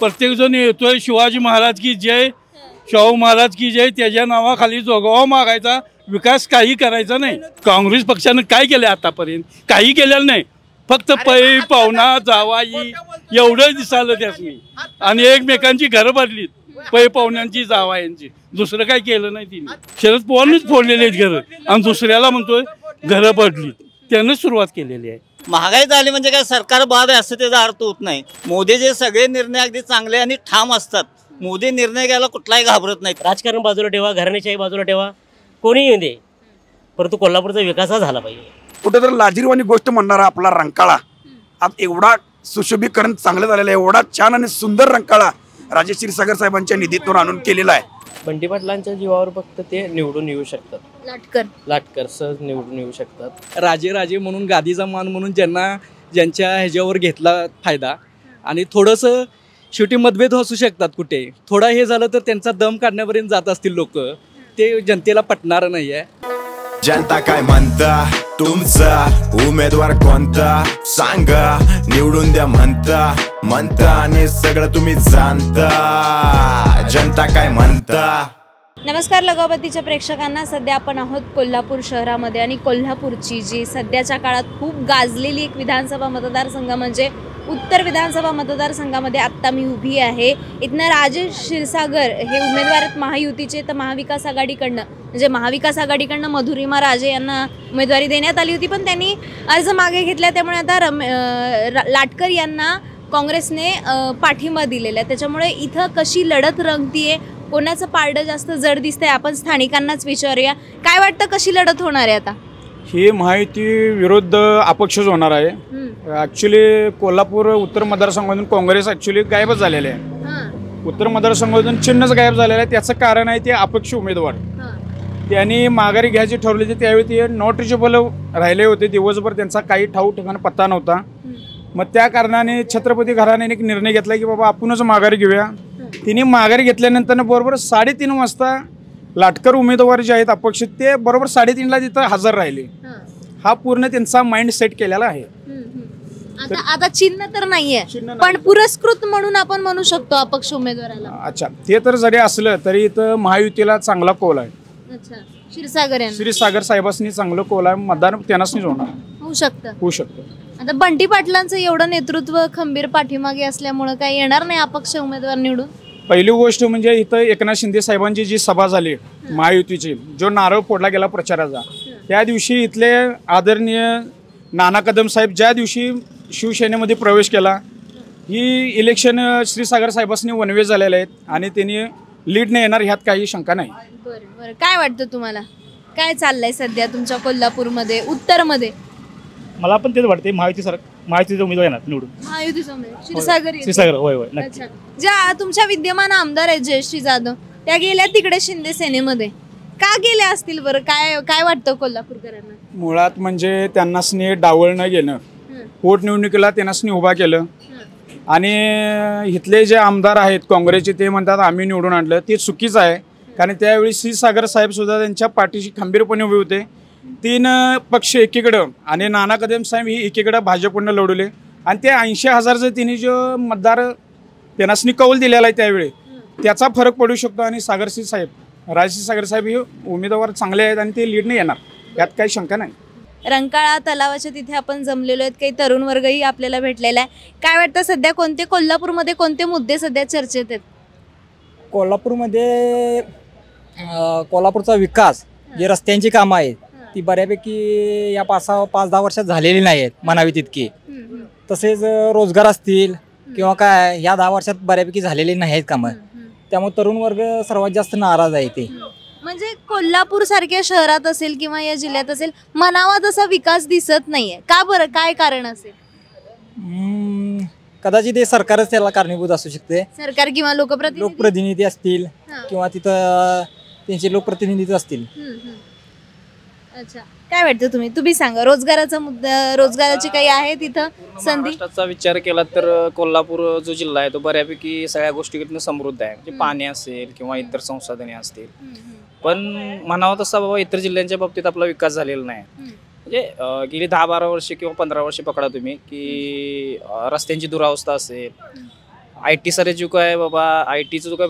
प्रत्येकजण येतोय शिवाजी महाराज की जय शाहू महाराज की जय त्याच्या नावाखाली जोगावा मागायचा विकास काही करायचा नाही. काँग्रेस पक्षानं काय केलं आतापर्यंत? काही केलेलं नाही. फक्त पै पाहुणा जावाई एवढंच दिसालं त्यासनी. आणि एकमेकांची घरं भरलीत. पै पाहुण्यांची जावायांची दुसरं काय केलं नाही तिने. शरद पवारनेच फोडलेले आहेत घरं. आणि दुसऱ्याला म्हणतोय घरं पडलीत त्यानं सुरुवात केलेली आहे. महागाई झाली म्हणजे काय सरकार बाद आहे असं त्याचा अर्थ होत नाही. मोदीचे सगळे निर्णय अगदी चांगले आणि ठाम असतात. मोदी निर्णय घ्यायला कुठलाही घाबरत नाही राजकारण बाजूला ठेवा घराणेशाही बाजूला ठेवा. कोणीही येऊ दे. परंतु कोल्हापूरचा विकास हा झाला पाहिजे. कुठेतरी लाजीरवाणी गोष्ट म्हणणारा आपला रंकाळा. आज एवढा सुशोभीकरण चांगलं झालेलं आहे एवढा छान आणि सुंदर रंकाळा राजेश क्षीरसागर साहेबांच्या निधीतून आणून केलेला आहे. बंडी पाटलांच्या जीवावर फक्त ते निवडून येऊ शकतात. लाटकर. लाटकर सहज निवडून येऊ शकतात. राजे राजे म्हणून गादीचा मान म्हणून ज्यांना ज्यांच्या ह्याच्यावर घेतला फायदा. आणि थोडंसं शेवटी मतभेद असू शकतात कुठे. थोडा हे झालं तर त्यांचा दम काढण्यापर्यंत जात असतील लोक. ते जनतेला पटणार नाही आहे जनता काय म्हणता? तुमचा उमेदवार कोणता? सांगा निवडून द्या म्हणता. म्हणता आणि सगळं तुम्ही जाणता. जनता काय म्हणता? नमस्कार लगावतीच्या प्रेक्षकांना. सध्या आपण आहोत कोल्हापूर शहरामध्ये आणि कोल्हापूरची जी सध्याच्या काळात खूप गाजलेली एक विधानसभा मतदारसंघ म्हणजे उत्तर विधानसभा मतदारसंघामध्ये आत्ता मी उभी आहे. इथनं राजेश क्षीरसागर हे उमेदवार आहेत महायुतीचे. तर महाविकास आघाडीकडनं म्हणजे महाविकास आघाडीकडनं मधुरिमा राजे यांना उमेदवारी देण्यात आली होती. पण त्यांनी अर्ज मागे घेतला. त्यामुळे आता रम लाटकर यांना काँग्रेसने पाठिंबा दिलेला आहे. त्याच्यामुळे इथं कशी लढत रंगतीये कोणाचं पारडं जास्त जड दिसतंय आपण स्थानिकांनाच विचारूया. काय वाटतं कशी लढत होणार आहे आता? ही माहिती विरुद्ध अपक्षच होणार आहे. ॲक्च्युली कोल्हापूर उत्तर मतदारसंघातून काँग्रेस ॲक्च्युली गायबच झालेले आहे. उत्तर मतदारसंघातून चिन्हच गायब झालेलं आहे त्याचं कारण आहे ते अपक्ष उमेदवार. त्यांनी माघारी घ्यायची ठरवली होती त्यावेळी ते नॉट रिचेबल राहिले होते. दिवसभर त्यांचा काही ठाऊक ठिकाण पत्ता नव्हता. मग त्या कारणाने छत्रपती घराण्याने एक निर्णय घेतला की बाबा आपणच माघारी घेऊया. तिने माघारी घेतल्यानंतर बरोबर साडेतीन वाजता लाटकर उमेदवार जे आहेत अपक्ष ते बरोबर साडेतीनला तिथं हजर राहिले. हा. पूर्ण त्यांचा माइंड सेट केलेला आहे. आता आता चिन्ह तर नाहीये. पण पुरस्कृत म्हणून आपण म्हणू शकतो अपक्ष उमेदवाराला. अच्छा ते तर जरी असलं तरी इथं महायुतीला चांगला कोल आहे. अच्छा क्षीरसागर साहेबांनी चांगलं कोल आहे मतदान त्यांनाच होणार. होऊ शकतं. होऊ शकतं. आता बंटी पाटलांचं एवढं नेतृत्व खंबीर पाठीमागे असल्यामुळे काही येणार नाही अपक्ष उमेदवार निवडून? पहिली गोष्ट म्हणजे इथं एकनाथ शिंदे साहेबांची जी सभा झाली महायुतीची जो नारळ फोडला गेला प्रचाराचा त्या दिवशी इथले आदरणीय नाना कदम साहेब ज्या दिवशी शिवसेनेमध्ये प्रवेश केला ही इलेक्शन श्रीसागर साहेबांनी वनवे झालेले आहेत आणि त्यांनी लीडने येणार ह्यात काही शंका नाही. बरं बरं. काय वाटतं तुम्हाला? काय चाललंय सध्या तुमच्या कोल्हापूरमध्ये उत्तरमध्ये? मला पण तेच वाटते महायुती सर महायुतीचे उमेदवार येणार निवडून. महायुतीचा उमेदवार. क्षीरसागर येतील. क्षीरसागर होय होय नक्की. अच्छा. ज्या तुमच्या विद्यमान आमदार आहेत जयश्री जाधव त्या गेल्या तिकडे शिंदे सेनेमध्ये. का गेल्या असतील बरं? काय काय वाटतं कोल्हापूरकरांना? मुळात म्हणजे त्यांना स्नेह डावलणं घेणं पोटनिवडणुकीला त्यांना उभा केलं. आणि इथले जे आमदार आहेत काँग्रेसचे ते म्हणतात आम्ही निवडून आणलं. ते चुकीचं आहे. कारण त्यावेळी श्रीसागर साहेब सुद्धा त्यांच्या पाठीशी खंबीरपणे उभे होते. तीन पक्ष एकीकडं आणि नाना कदम साहेब ही एकीकडं भाजपकडनं लढवले. आणि ते ऐंशी हजारचं तिने जो मतदार त्यांनासनी कौल दिलेला आहे त्यावेळी त्याचा फरक पडू शकतो. आणि सागरसिंह साहेब राजसिंह सागर साहेब हे उमेदवार चांगले आहेत आणि ते लीडने येणार. यात काही शंका नाही. रंकाळा तलावाच्या तिथे आपण जमलेलो आहेत. काही तरुण वर्गही आपल्याला भेटलेला आहे. काय वाटतं सध्या कोणते कोल्हापूरमध्ये कोणते मुद्दे सध्या चर्चेत आहेत? कोल्हापूरमध्ये कोल्हापूरचा विकास जे रस्त्यांची कामं आहेत ती बऱ्यापैकी या पाच सहा पाच दहा वर्षात झालेली नाही आहेत म्हणावी तितकी. तसेच रोजगार असतील किंवा काय या दहा वर्षात बऱ्यापैकी झालेली नाही आहेत कामं. त्यामुळे तरुण वर्ग सर्वात जास्त नाराज आहे ते. म्हणजे कोल्हापूर सारख्या शहरात असेल किंवा या जिल्ह्यात असेल मनावा तसा विकास दिसत नाहीये. का बरं? काय कारण असेल? कदाचित हे सरकारच त्याला कारणीभूत असू शकते. सरकार किंवा लोकप्रतिनिधी? लोकप्रतिनिधी असतील. किंवा तिथं त्यांचे लोकप्रतिनिधी असतील. अच्छा. काय वाटतं तुम्ही? तुम्ही सांगा. रोजगाराचा मुद्दा रोजगाराची काही आहे तिथं संधी? महाराष्ट्राचा विचार केला तर कोल्हापूर जो जिल्हा आहे तो बऱ्यापैकी सगळ्या गोष्टीकडनं समृद्ध आहे. म्हणजे पाणी असेल किंवा इतर संसाधने असतील. पण म्हणावं तसा बाबा इतर जिल्ह्यांच्या बाबतीत आपला विकास झालेला नाही. म्हणजे अं, गेली दहा बारा वर्षे किंवा पंधरा वर्षे पकडा तुम्ही की अं, रस्त्यांची दुरावस्था असेल आय टी सारे जो काय बाबा आय टीचं जो काय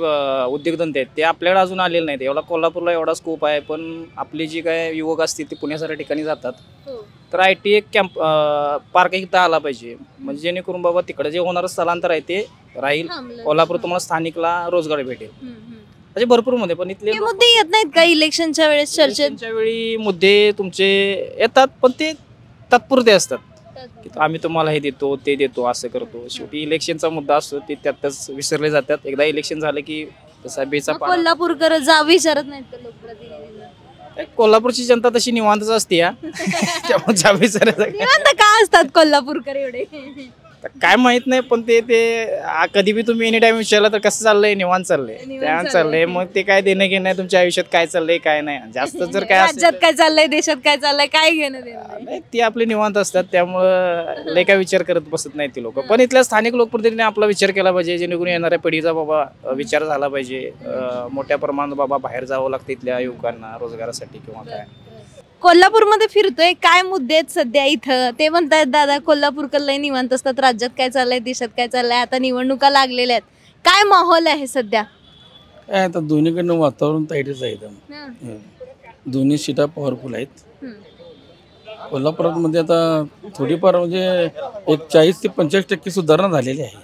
उद्योगधंदे आहेत ते आपल्याकडे अजून आलेले नाहीत. एवढा कोल्हापूरला एवढा स्कोप आहे पण आपले जे काय युवक असतील ते पुण्यासारख्या ठिकाणी जातात. हो. तर आय टी एक कॅम्प पार्क इथं आला पाहिजे. म्हणजे जेणेकरून बाबा तिकडे जे होणारं स्थलांतर आहे ते राहील. कोल्हापूर तुम्हाला स्थानिकला रोजगार भेटेल. म्हणजे भरपूरमध्ये पण इथले मुद्दे येत नाहीत का इलेक्शनच्या वेळेस इलेक्शनच्या वेळी मुद्दे तुमचे येतात पण ते तात्पुरते असतात. की आम्ही तुम्हाला हे देतो ते देतो असं करतो. शेवटी इलेक्शनचा मुद्दा असतो ते त्यातच विसरले जातात. एकदा इलेक्शन झालं की तसा बेचा मग पाला कोल्हापूरकर जा विचारत नाहीत का लोकप्रतिनिधींना काय कोल्हापूरची जनता तशी निवांतच असते या त्यामुळे जा. निवांत का असतात कोल्हापूरकर एवढे? तर काय माहीत नाही पण ते ते आ, कधी बी तुम्ही एनी टाइम विचारलं तर कसं चाललंय? निवांत चाललंय. निवांत त्या चाललंय. मग ते काय देणं घेणं आहे तुमच्या आयुष्यात काय चाललंय काय नाही. जास्त जर काय असेल राज्यात काय चाललंय देशात काय चाललंय काय घेणं देणं नाही. नाही, ती आपले निवांत असतात. त्यामुळं लय काय विचार करत बसत नाही ती लोक. पण इथल्या स्थानिक लोकप्रतिनिधीने आपला विचार केला पाहिजे जेणेकरून येणाऱ्या पिढीचा बाबा अ, विचार झाला पाहिजे. अ, मोठ्या प्रमाणात बाबा बाहेर जावं लागतं इथल्या युवकांना रोजगारासाठी किंवा काय. कोल्हापूरमध्ये फिरतोय. काय मुद्दे आहेत सध्या इथं? ते म्हणतायत दादा कोल्हापूरकर लय निवांत असतात. राज्यात काय चाललंय? देशात काय चाललंय? आता निवडणुका लागलेल्या आहेत. काय माहोल आहे सध्या? काय आता दोन्हीकडनं वातावरण ताईटच आहे हं. दोन्ही सीटा पॉवरफुल आहेत. कोल्हापुरात मध्ये आता थोडीफार म्हणजे एक चाळीस ते पंचेचाळीस टक्के सुधारणा झालेली आहे.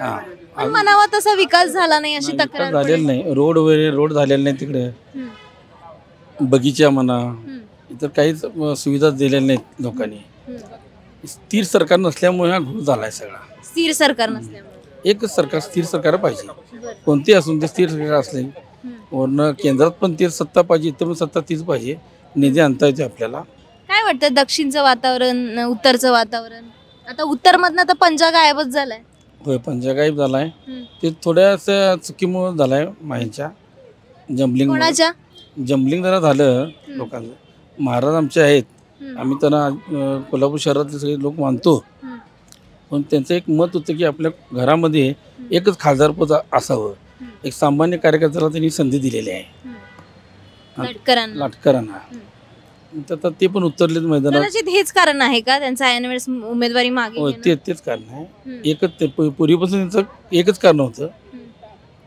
हा. पण म्हणावा तसा विकास झाला नाही अशी तक्रार झालेला नाही. रोड वगैरे रोड झालेले नाही तिकडे. बगीचा म्हणा इतर काहीच सुविधा दिलेल्या नाहीत लोकांनी. स्थिर सरकार नसल्यामुळे हा घोळ झाला आहे सगळा. स्थिर सरकार नसल्यामुळे. एकच सरकार स्थिर सरकार पाहिजे. कोणते असून ते स्थिर सरकार असले वरनं केंद्रात पण तीच सत्ता पाहिजे इथं पण सत्ता तीच पाहिजे. निधी आणता येते आपल्याला. काय वाटतं दक्षिणचं वातावरण उत्तरचं वातावरण? आता उत्तर मधनं तर पंजा गायबच झालाय. होय पंजा गायब झाला आहे हम्म. ते थोड्याशा चुकीमुळे झाला आहे माहींच्या जम्बलिंग कोणाच्या? जम्बलिंग जरा झालं लोकांचं. महाराज आमचे आहेत. आम्ही त्यांना अं, कोल्हापूर शहरातले सगळे लोक मानतो. पण त्यांचं एक मत होतं की आपल्या घरामध्ये एकच खासदारपद असावं. एक सामान्य कार्यकर्त्याला त्यांनी संधी दिलेली आहे. लाटकरांना. लाटकरांना. तर आता ते पण उतरलेत मैदानात. कदाचित हेच कारण आहे का? त्यांचा ऐन वेळेस उमेदवारी मागे होय, घेणं? ते तेच कारण आहे. हम्म. एकच ते पू- पूर्वीपासून त्यांचं एकच कारण होतं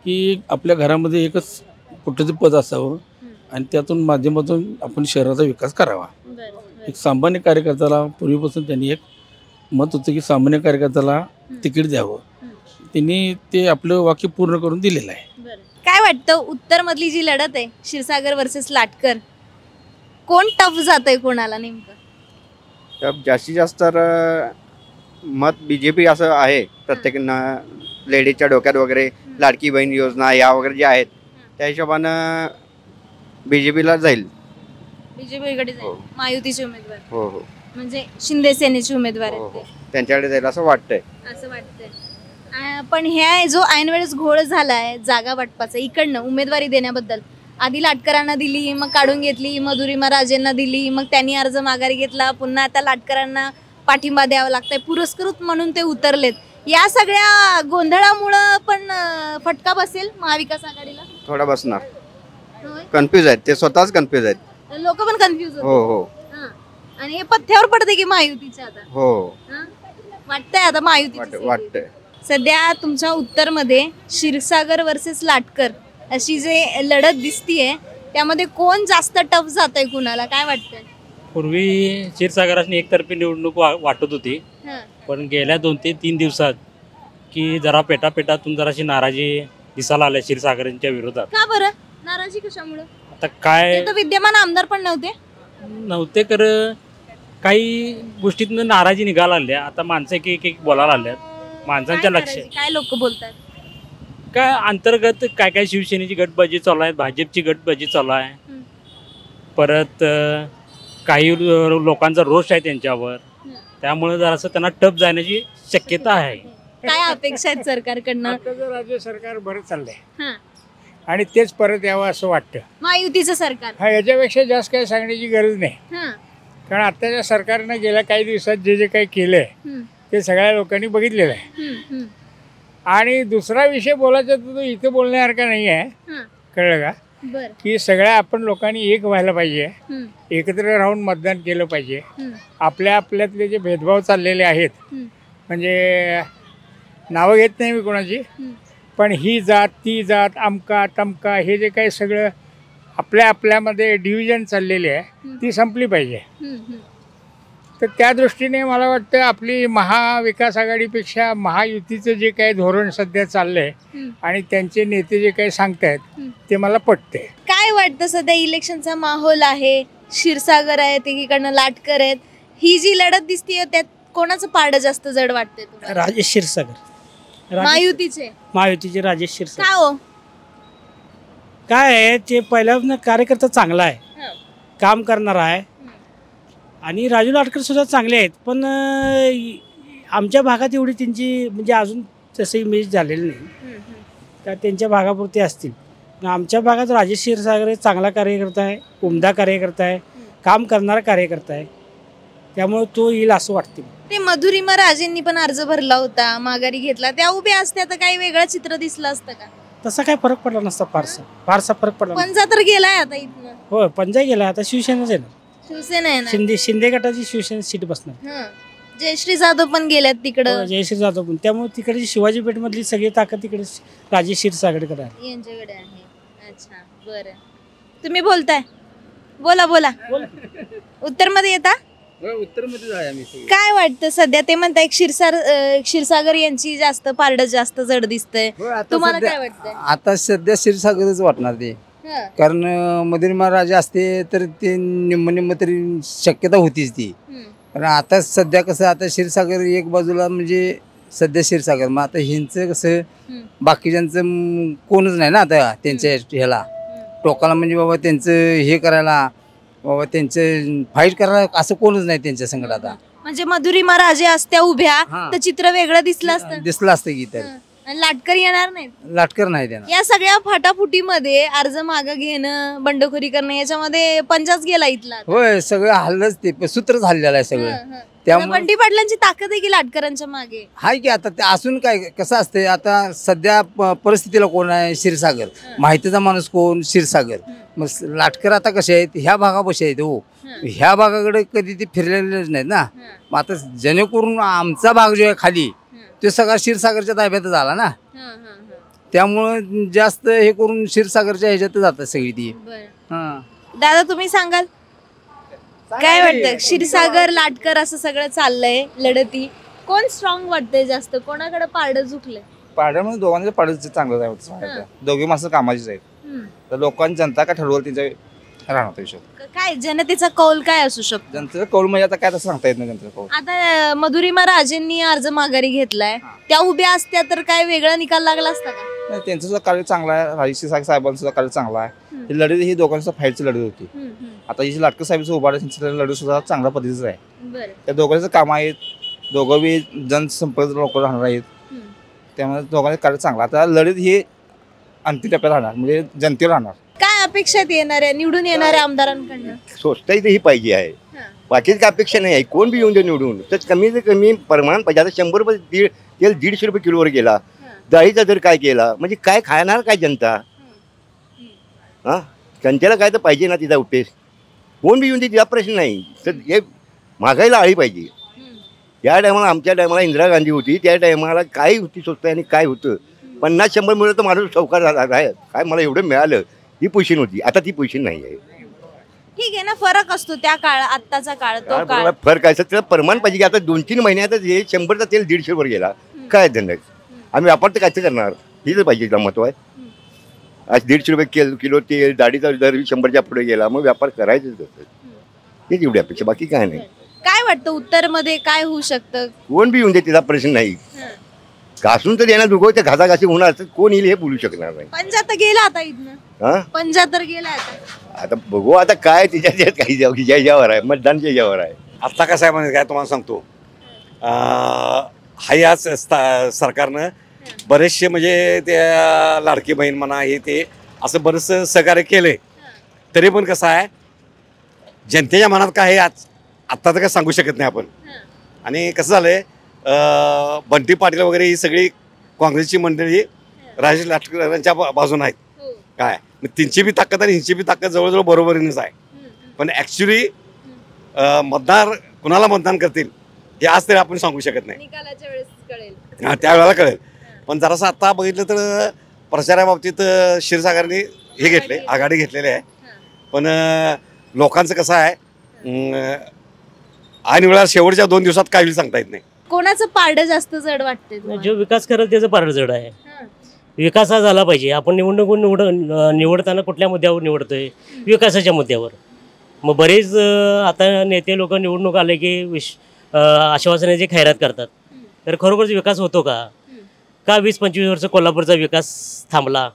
की आपल्या घरामध्ये एकच कुठलं पद असावं. आणि त्यातून माध्यमातून आपण शहराचा विकास करावा. एक सामान्य कार्यकर्त्याला पूर्वीपासून त्यांनी एक मत होतं की सामान्य कार्यकर्त्याला तिकीट द्यावं. त्यांनी ते आपलं वाक्य पूर्ण करून दिलेलं आहे. काय वाटतं? उत्तर मधली जी लढत आहे क्षीरसागर वर्सेस लाटकर कोण टफ जात आहे कोणाला नेमकं? तर जास्तीत जास्त तर मत बी जे पी असं आहे. प्रत्येक लेडीजच्या डोक्यात वगैरे लाडकी बहीण योजना या वगैरे ज्या आहेत त्या हिशोबानं बी जे पीला जाईल. बीजेपीकडे जाईल महायुतीचे उमेदवार. हो हो. म्हणजे शिंदे सेनेचे उमेदवार हो आहेत हो. त्यांच्याकडे जाईल असं वाटतंय. असं वाटतंय. आ, पण ह्या जो ऐनवेळेस घोळ झालाय जागा वाटपाचा इकडनं उमेदवारी देण्याबद्दल. आधी लाटकरांना दिली मग काढून घेतली मधुरिमा राजेंना दिली मग त्यांनी अर्ज माघारी घेतला पुन्हा आता लाटकरांना पाठिंबा द्यावा लागतंय पुरस्कृत म्हणून ते उतरलेत. या सगळ्या गोंधळामुळं पण अं, फटका बसेल महाविकास आघाडीला? थोडा बसणार. कन्फ्यूज आहेत. ते स्वतःच कन्फ्यूज आहेत. लोक पण कन्फ्युज हो हो. आणि हे पथ्यावर पडते की महायुतीच्या आता? हो. हं? वाटतंय आता महायुती वाट वाटतंय. सध्या तुमच्या उत्तरमध्ये क्षीरसागर वर्सेस लाटकर अशी जे लढत दिसतीये त्यामध्ये कोण जास्त टफ जात आहे कुणाला? काय वाटतंय? पूर्वी क्षीरसागराने एकतर्फी निवडणूक वा वाटत होती. हं. पण गेल्या दोन ते तीन दिवसात की जरा पेटापेटातून जराशी नाराजी दिसायला आल्या क्षीरसागरांच्या विरोधात. का बरं? नाराजी कशामुळे? आता काय ते तर विद्यमान आमदार पण नव्हते. नव्हते कर काही गोष्टीतनं नाराजी निघायला लागल्या. आता माणसं एक एक एक बोलायला लागल्यात. माणसांच्या काय लक्ष? काय लोक बोलतात? काय अंतर्गत काय काय शिवसेनेची गटबाजी चालू आहे भाजपची गटबाजी चालू आहे. परत अं, काही लो- लोकांचा रोष आहे त्यांच्यावर. त्यामुळे जरासं त्यांना टप जाण्याची शक्यता आहे. काय अपेक्षा आहेत सरकारकडनं? राज्य सरकार बरं चाललंय हं. आणि तेच परत यावं असं वाटतं. महायुतीचं सरकार. हा याच्यापेक्षा जास्त काही सांगण्याची गरज नाही. हं. कारण आताच्या सरकारनं गेल्या काही दिवसात जे जे काही केलंय. ते सगळ्या लोकांनी बघितलेलं आहे. आणि दुसरा विषय बोलायचा तर तो इथे बोलण्यासारखा नाही आहे. हं. कळलं का? बर. की सगळ्या आपण लोकांनी एक व्हायला पाहिजे. एकत्र राहून मतदान केलं पाहिजे. आपल्या आपल्यातले जे भेदभाव चाललेले आहेत. म्हणजे नावं घेत नाही मी कोणाची. पण ही जात ती जात अमका तमका हे जे काही सगळं आपल्या आपल्यामध्ये डिव्हिजन चाललेली आहे ती संपली पाहिजे. तर त्या दृष्टीने मला वाटतं आपली महाविकास आघाडीपेक्षा महायुतीचं जे काही धोरण सध्या चाललंय आणि त्यांचे नेते जे काही सांगतायत ते मला पटते काय वाटतं सध्या इलेक्शनचा माहोल आहे? क्षीरसागर आहेत एकीकडनं लाटकर आहेत. ही जी लढत दिसतीये त्यात कोणाचं पारडं जास्त जड वाटतंय तुम्हाला? राजेश क्षीरसागर. महायुतीचे. महायुतीचे राजेश का हो? काय आहे ते पहिल्यापासून कार्यकर्ता चांगला आहे. काम करणारा आहे. आणि राजू लाटकर सुद्धा चांगले आहेत पण आमच्या भागात एवढी त्यांची म्हणजे अजून तसं इमेज झालेली नाही. त्या त्यांच्या भागापुरते असतील. आमच्या भागात राजेश क्षीरसागर चांगला कार्यकर्ता आहे उमदा कार्यकर्ता आहे काम करणारा कार्यकर्ता आहे. त्यामुळे तो येईल असं वाटते ते मधुरिमा राजेंनी पण अर्ज भरला होता माघारी घेतला. त्या उभ्या असत्या तर काही वेगळं चित्र दिसलं असतं का? तसा काय फरक पडला नसता फारसा. फारसा फरक पडला. पंजा तर गेलाय आता इथनं. होय पंजा गेला आता शिवसेनाच आहे ना. शिवसेना आहे ना? शिंदे शिंदे गटाची शिवसेना सीट बसणार. हं. जयश्री जाधव पण गेल्यात तिकडं. हो, जयश्री जाधव पण. त्यामुळे तिकडची शिवाजी पेठ मधली सगळी ताकद तिकडे राजे क्षीरसागरकडे आहे. यांच्याकडे आहे. अच्छा बरं. तुम्ही बोलताय. बोला बोला. उत्तरमध्ये येता? उत्तरमध्ये आहे आम्ही सगळे. काय वाटतं सध्या? ते म्हणताय क्षीरसार अं, क्षीरसागर यांची जास्त पारड जास्त जड दिसतंय. तुम्हाला सध्या- काय वाटतंय? आता सध्या क्षीरसागरच वाटणार ते. हं. कारण मधुरिमा राजा असते तर ते निम्म निम्म तरी शक्यता होतीच ती. पण आता सध्या कसं आता क्षीरसागर एक बाजूला म्हणजे सध्या क्षीरसागर. मग आता ह्यांचं कसं बाकीच्यांचं म, कोणच नाही ना आता त्यांच्या ह्याला. टोकाला म्हणजे बाबा त्यांचं हे करायला बाबा त्यांचं फाईट करायला असं कोणच नाही त्यांच्या संकट आता. म्हणजे मधुरिमा राजे असत्या उभ्या तर चित्र वेगळं दिसलं असतं. दिसलं असतं की तर. आणि लाटकर येणार नाहीत? लाटकर नाही त्यांना या सगळ्या फाटाफुटीमध्ये अर्ज मागं घेणं बंडखोरी करणं याच्यामध्ये पंजाच गेला इथला होय सगळं हल्लंच ते सूत्रच हल्लेलं आहे सगळं. त्यामुळे बंटी पाटलांची ताकद आहे की लाटकरांच्या मागे? हाय की आता ते असून काय कसं असते आता सध्या प- परिस्थितीला कोण आहे? क्षीरसागर. माहितीचा माणूस कोण? क्षीरसागर. मग स- लाटकर आता कसे आहेत? ह्या भागापाशी आहेत हो. ह्या भागाकडे कधी ते फिरलेलेच नाहीत ना. मग आता जेणेकरून आमचा भाग जो आहे खाली तो सगळा क्षीरसागरच्या ताब्यातच आला ना. त्यामुळं जास्त हे करून क्षीरसागरच्या ह्याच्यात जातात सगळी ती. हा. दादा तुम्ही सांगाल? काय वाटतं? क्षीरसागर लाटकर असं सगळं चाललंय लढती. कोण स्ट्रॉंग वाटतंय जास्त? कोणाकडे पारड झुकलंय? पाड्यामध्ये दोघांचं पाडच चांगलं आहे. दोघे माणसं कामाचीच आहेत. तर लोकांनी जनता काय ठरवलं त्यांच्या राहणार हिशोब काय जनतेचा कौल काय असू शकतो? जनतेचं कौल म्हणजे आता काय तसं सांगता येत नाही जनतेचं कौल. आता अं, मधुरिमा राजेंनी अर्ज माघारी घेतलाय. त्या उभ्या असत्या तर काय वेगळा निकाल लागला असता का? नाही, त्यांचं सुद्धा कार्य चांगलं आहे. राजेश साहेब साहेबांचं सुद्धा कार्य चांगलं आहे. ही लढत ही दोघांचं फाईटची लढत होती. आता ही लाटकर साहेबचं उभार त्यांचं लढत सुद्धा चांगल्या पद्धतीचं आहे. त्या दोघांचं काम आहेत. दोघं बी जनसंपर्क लोक राहणार आहेत. त्यामुळे दोघांचं कार्य चांगलं आता लढत ही अंतिम टप्प्यात राहणार. म्हणजे जनतेवर राहणार. काय अपेक्षात येणाऱ्या निवडून येणाऱ्या आमदारांकडनं? सोसायटी ही पाहिजे आहे. बाकीच काय अपेक्षा नाही आहे. कोण बी येऊन दे निवडून? तर कमी ते कमी प्रमाण पाहिजे. आता शंभर रुपये दीड तेल दीडशे रुपये किलोवर गेला. डाळीचा दर काय केला म्हणजे काय खाणार काय जनता? हा? जनतेला काय तर पाहिजे ना तिचा उपेश कोण बी येऊन दे तिचा प्रश्न नाही. तर हे महागाईला आळी पाहिजे. या टायमाला आमच्या टायमाला इंदिरा गांधी होती. त्या टायमाला काय होती स्वस्त आणि काय होतं? पन्नास शंभर मिळलं तर माणूस चौकार झाला आहे. काय मला एवढं मिळालं. ही पोझिशन होती. आता ती पोझिशन नाही आहे ठीक आहे ना फरक असतो त्या काळ आत्ताचा काळ तो काळ. बरोबर. फरक आहे त्याला प्रमाण पाहिजे की आता दोन तीन महिन्यातच हे शंभरचा तेल दीडशेवर गेला. काय धंदा आम्ही व्यापार तर काय करणार. हे तर पाहिजे महत्त्व आहे. आज दीडशे रुपये किलो किलो तेल दाढीचा दर शंभरच्या पुढे गेला मग व्यापार करायचंच कसं हेच एवढी अपेक्षा बाकी काय नाही. काय वाटतं उत्तरमध्ये काय होऊ शकतं? कोण बी येऊन दे तिचा प्रश्न नाही. घासून तर येणार दुखो ते घासाघासी होणार तर कोण येईल हे बोलू शकणार नाही. पंजा तर गेला आता इथनं. हा? पंजा तर गेला आता. आता बघू आता काय तिच्या त्याच्यात काही जाऊ ज्या ज्यावर आहे मतदानच्या ज्यावर आहे. आता कसं आहे म्हणजे काय तुम्हाला सांगतो. अं, हा याच स्था- सरकारनं बरेचसे म्हणजे त्या लाडकी बहीण म्हणा हे ते असं बरंचसं सहकार्य केलंय. तरी पण कसं आहे जनतेच्या मनात काय आहे आज? आत्ता तर काय सांगू शकत नाही आपण. आणि कसं झालंय बंटी पाटील वगैरे ही सगळी काँग्रेसची मंडळी राजेश लाटकरांच्या बाजूने आहेत. काय? मग त्यांची बी ताकद आणि ह्यांची बी ताकद जवळजवळ बरोबरीनेच आहे. पण ॲक्च्युली मतदार कुणाला मतदान करतील हे आज तरी आपण सांगू शकत नाही. हा त्यावेळेला कळेल. पण जरासं आता बघितलं तर प्रचाराबाबतीत क्षीरसागरने हे घेतले आघाडी. घेतलेली आहे. पण लोकांचं कसं आहे ऐन वेळा शेवटच्या दोन दिवसात होईल सांगता येत नाही. कोणाचं पारडं जास्त जड वाटतंय तुम्हाला? जो विकास करेल त्याचं पारड जड आहे. विकास हा झाला पाहिजे. आपण निवडणूक निवड निवडताना कुठल्या मुद्द्यावर निवडतोय? विकासाच्या मुद्द्यावर. मग बरेच अं, आता नेते लोक निवडणूक आले की विश अं, आश्वासनाची खैरात करतात. तर खरोखरच विकास होतो का? का वीस पंचवीस वर्ष कोल्हापूरचा विकास थांबला?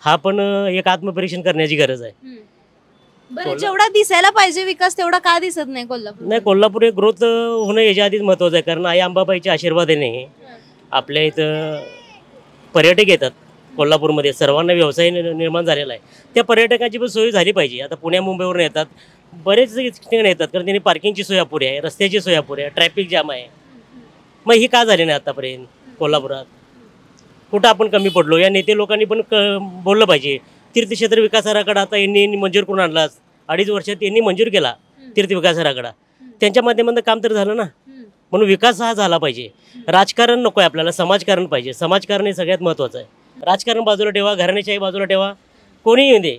हा पण अं, एक आत्मपरीक्षण करण्याची गरज आहे. बरं जेवढा दिसायला पाहिजे विकास तेवढा का दिसत नाही कोल्हापूर? नाही कोल्हापूर एक ग्रोथ होणं याच्या आधीच महत्त्वाचं आहे. कारण आई अंबाबाईच्या आशीर्वादाने आपल्या इथं पर्यटक येतात कोल्हापूरमध्ये. सर्वांना व्यवसाय निर्माण झालेला आहे. त्या पर्यटकांची पण सोय झाली पाहिजे. आता पुण्या मुंबईवरून येतात. बरेच ठिकाणी येतात. कारण त्यांनी पार्किंगची सोय अपुरी आहे रस्त्याची सोय अपुरी आहे ट्रॅफिक जाम आहे. मग ही का झाली नाही आतापर्यंत कोल्हापुरात? कुठं आपण कमी पडलो? या नेते लोकांनी पण क बोललं पाहिजे. तीर्थक्षेत्र विकास आराखडा आता यांनी यांनी मंजूर करून आणला अडीच वर्षात यांनी मंजूर केला तीर्थ विकास आराखडा त्यांच्या माध्यमातून काम तर झालं ना. म्हणून विकास हा झाला पाहिजे. राजकारण नको आहे आपल्याला समाजकारण पाहिजे. समाजकारण हे सगळ्यात महत्त्वाचं आहे. राजकारण बाजूला ठेवा घराण्याच्याही बाजूला ठेवा. कोणीही येऊ दे.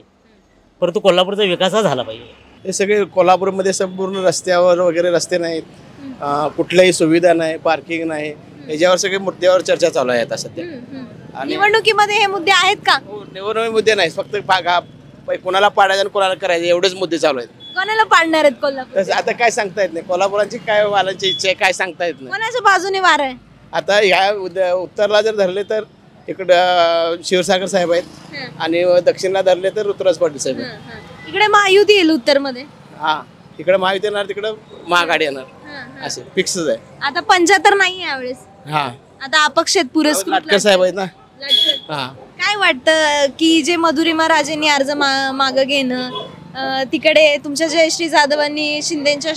परंतु कोल्हापूरचा विकास हा झाला पाहिजे. हे सगळे कोल्हापूरमध्ये संपूर्ण रस्त्यावर वगैरे रस्ते नाहीत. कुठल्याही सुविधा नाही पार्किंग नाही. याच्यावर सगळे मुद्द्यावर चर्चा चालू आहे आता सध्या. आणि निवडणुकीमध्ये हे मुद्दे आहेत का? निवडणूक मुद्दे नाही फक्त कोणाला पाडायचं आणि कोणाला करायचं एवढेच मुद्दे चालू आहेत. कोणाला पाडणार आहेत कोल्हापूर? तसं आता काय सांगता येत नाही. कोल्हापुरांची काय वालांची इच्छा आहे काय सांगता येत नाही. कोणाच्या बाजूने वार आहे? आता ह्या उद्या उत्तरला जर धरले तर इकडं अं, शिवसागर साहेब आहेत. आणि दक्षिणला धरले तर ऋतुराज पाटील साहेब आहेत. इकडे महायुती येईल उत्तरमध्ये हा. इकडे महायुती येणार तिकडं महागाडी येणार. असे फिक्सच आहे. आता पंच्याहत्तर नाही यावेळेस. हा. आता अपक्ष आहेत पुरस्कृत लाटकर साहेब आहेत ना. हा. काय वाटतं की जे मधुरिमा राजेंनी अर्ज मा मागं घेणं अं, तिकडे तुमच्या जयश्री जाधवांनी शिंदेच्या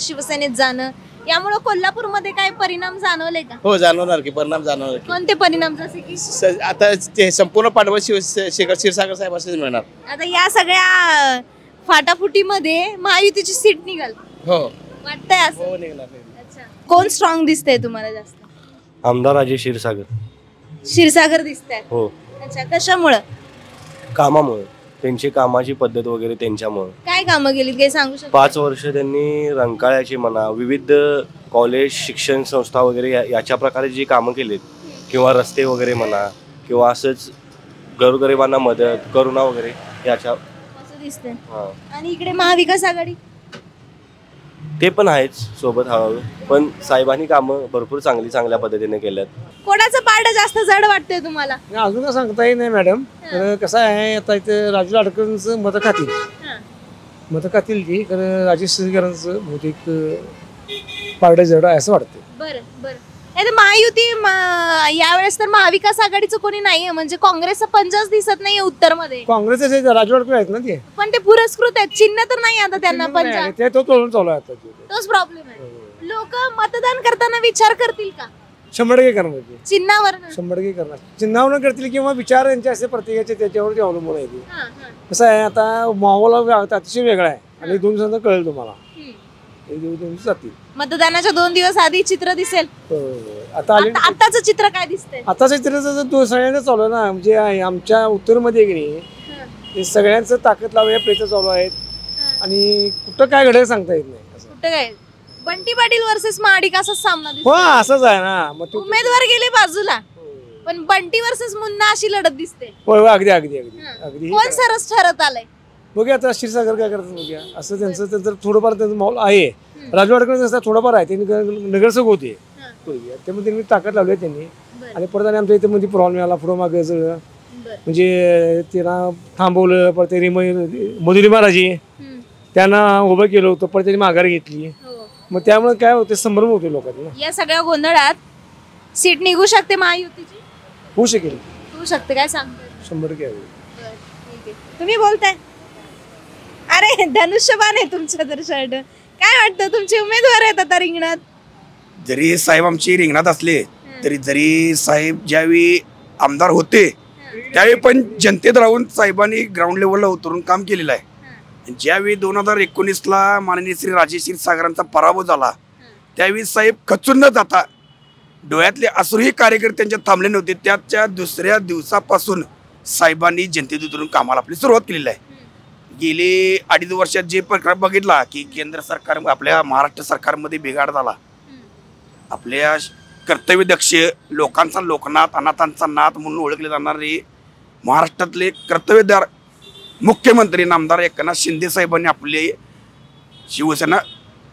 शिवसेनेत जाणं यामुळे कोल्हापूरमध्ये काय परिणाम जाणवले का? हो जाणवणार की परिणाम जाणवणार की. कोणते परिणाम जसे की? स- आता ते संपूर्ण पाठबळ शिव शेखर क्षीरसागर साहेब असेच मिळणार. आता या सगळ्या फाटाफुटीमध्ये महायुतीची सीट निघाल. हो. वाटतंय असं? हो निघणार कोण स्ट्रॉंग दिसतंय तुम्हाला जास्त? आमदार अजय क्षीरसागर. क्षीरसागर दिसतंय हो. अच्छा कशामुळं? कामामुळे. त्यांची कामाची पद्धत वगैरे त्यांच्यामुळे. काय कामं केलीत? काही सांगू शकता? पाच वर्ष त्यांनी रंकाळ्याची म्हणा विविध कॉलेज शिक्षण संस्था वगैरे या- याच्या प्रकारे जी कामं केलीत किंवा रस्ते वगैरे म्हणा किंवा असंच गरगरिबांना मदत करुणा वगैरे याच्या असं दिसतंय. हा. आणि इकडे महाविकास आघाडी? ते पण आहेच सोबत हळूहळू पण साहेबांनी कामं भरपूर चांगली चांगल्या पद्धतीने केल्यात. कोणाचं पारड जास्त जड वाटतंय तुम्हाला? नाही, अजून काय सांगता नाही मॅडम तर कसं आहे आता इथे राजू लाडकरांचं मतं खातील. मतं खातील की कारण राजेश सिंगरांचं बहुतेक पारडं जड आहे असं वाटतं बरं बरं. नाही तर महायुती म- यावेळेस तर महाविकास आघाडीचं कोणी नाहीये म्हणजे काँग्रेसचा पंजाच दिसत नाहीये उत्तरमध्ये. काँग्रेसचे जे राजू लाडकर आहेत ना ते. पण ते पुरस्कृत आहेत चिन्ह तर नाही आता त्यांना पंजा ते तो तोडून चालू आहे आता. ते. तोच प्रॉब्लेम आहे. लोक मतदान करताना विचार करतील का? शंभर टक्के करणार ते चिन्हावर शंभर टक्के करणार. चिन्हावनं करतील किंवा विचार यांचे असे प्रत्येकाचे त्याच्यावरती अवलंबून आहे ते. कसं आहे आता माहोल अतिशय वेगळा आहे. आणि दोन दिवसांना कळेल तुम्हाला. एक दिवस दोन दिवस जातील. मतदानाच्या दोन दिवस आधी चित्र दिसेल. हो. आता आले आता- आताचं चित्र काय दिसतंय? आताच चित्राचं तो सगळ्यांचं चालू आहे ना म्हणजे आमच्या उत्तरमध्ये की नाही ते सगळ्यांचं ताकद लावूया प्रयत्न चालू आहेत. आणि कुठं काय घडेल सांगता येत नाही. कुठं काय? बंटी पाटील वर्सेस महाडिक असाच सामना हो दिसतोय. असंच आहे ना. मग तू उमेदवार गेले बाजूला पण बंटी वर्सेस मुन्ना अशी लढत दिसते. होय होय, अगदी अगदी अगदी अगदी. कोण सरस ठरत आलंय? बघूया आता क्षीरसागर काय करतात बघूया. असं त्यांचं त्यांचं थोडंफार त्यांचं माहोल आहे. राजू अडकळ असं थोडंफार आहे. त्यांनी नगरसेवक होते. पूर्वी. त्यामुळे त्यांनी ताकद लावली आहे त्यांनी. आणि परत आणि आमच्या इथे मध्ये प्रॉब्लेम आला पुढं मागे सगळं. म्हणजे त्यांना थांबवलं परत त्यांनी म- मधुरी महाराजी. त्यांना उभं केलं होतं परत त्यांनी माघार घेतली. मग त्यामुळे काय होते संभ्रम होते लोकांना या सगळ्या गोंधळात सीट निघू शकते महायुतीची? होऊ शकेल. होऊ शकते काय सांगते शंभर टक्के आहे. तुम्ही बोलताय. अरे धनुष्यबाण आहे तुमचं तर शर्ट काय वाटतं तुमचे उमेदवार आहेत आता रिंगणात? जरी साहेब आमची रिंगणात असले तरी जरी साहेब ज्यावेळी आमदार होते त्यावेळी पण जनतेत राहून साहेबांनी ग्राउंड लेवलला उतरून काम केलेलं आहे. ज्यावेळी दोन हजार एकोणीसला माननीय श्री राजेश सागरांचा पराभव झाला त्यावेळी साहेब खचून न जाता डोळ्यातले असूही कार्यकर्त्यांच्या थांबले नव्हते. त्याच्या दुसऱ्या दिवसापासून साहेबांनी जनतेत उतरून कामाला आपली सुरुवात केलेली आहे. गेली अडीच वर्षात जे प्रकार बघितला की केंद्र सरकार आपल्या महाराष्ट्र सरकारमध्ये बिघाड झाला. आपल्या कर्तव्यदक्ष लोकांचा लोकनाथ अनाथांचा नाथ म्हणून ओळखले जाणारे महाराष्ट्रातले कर्तव्यदार मुख्यमंत्री नामदार एकनाथ शिंदे साहेबांनी आपले शिवसेना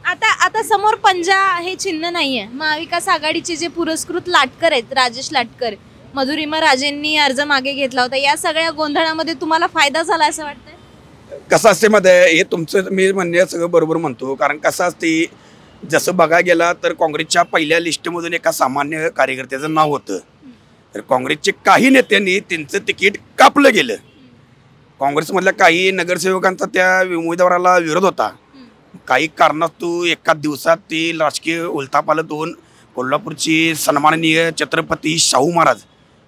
आता आता समोर पंजा हे चिन्ह नाहीये. महाविकास आघाडीचे जे पुरस्कृत लाटकर आहेत राजेश लाटकर मधुरिमा राजेंनी अर्ज मागे घेतला होता. या सगळ्या गोंधळामध्ये तुम्हाला फायदा झाला असं वाटतंय? कसं असते मध्ये हे तुमचं मी म्हणणे सगळं बरोबर म्हणतो. कारण कसं असते जसं बघायला गेला तर काँग्रेसच्या पहिल्या लिस्टमधून एका सामान्य कार्यकर्त्याचं नाव होतं. तर काँग्रेसचे काही नेत्यांनी त्यांचं तिकीट कापलं गेलं. काँग्रेसमधल्या काही नगरसेवकांचा त्या उमेदवाराला विरोध होता. काही कारणास्तव एका दिवसात ते राजकीय उलथापालत होऊन कोल्हापूरची सन्माननीय छत्रपती शाहू महाराज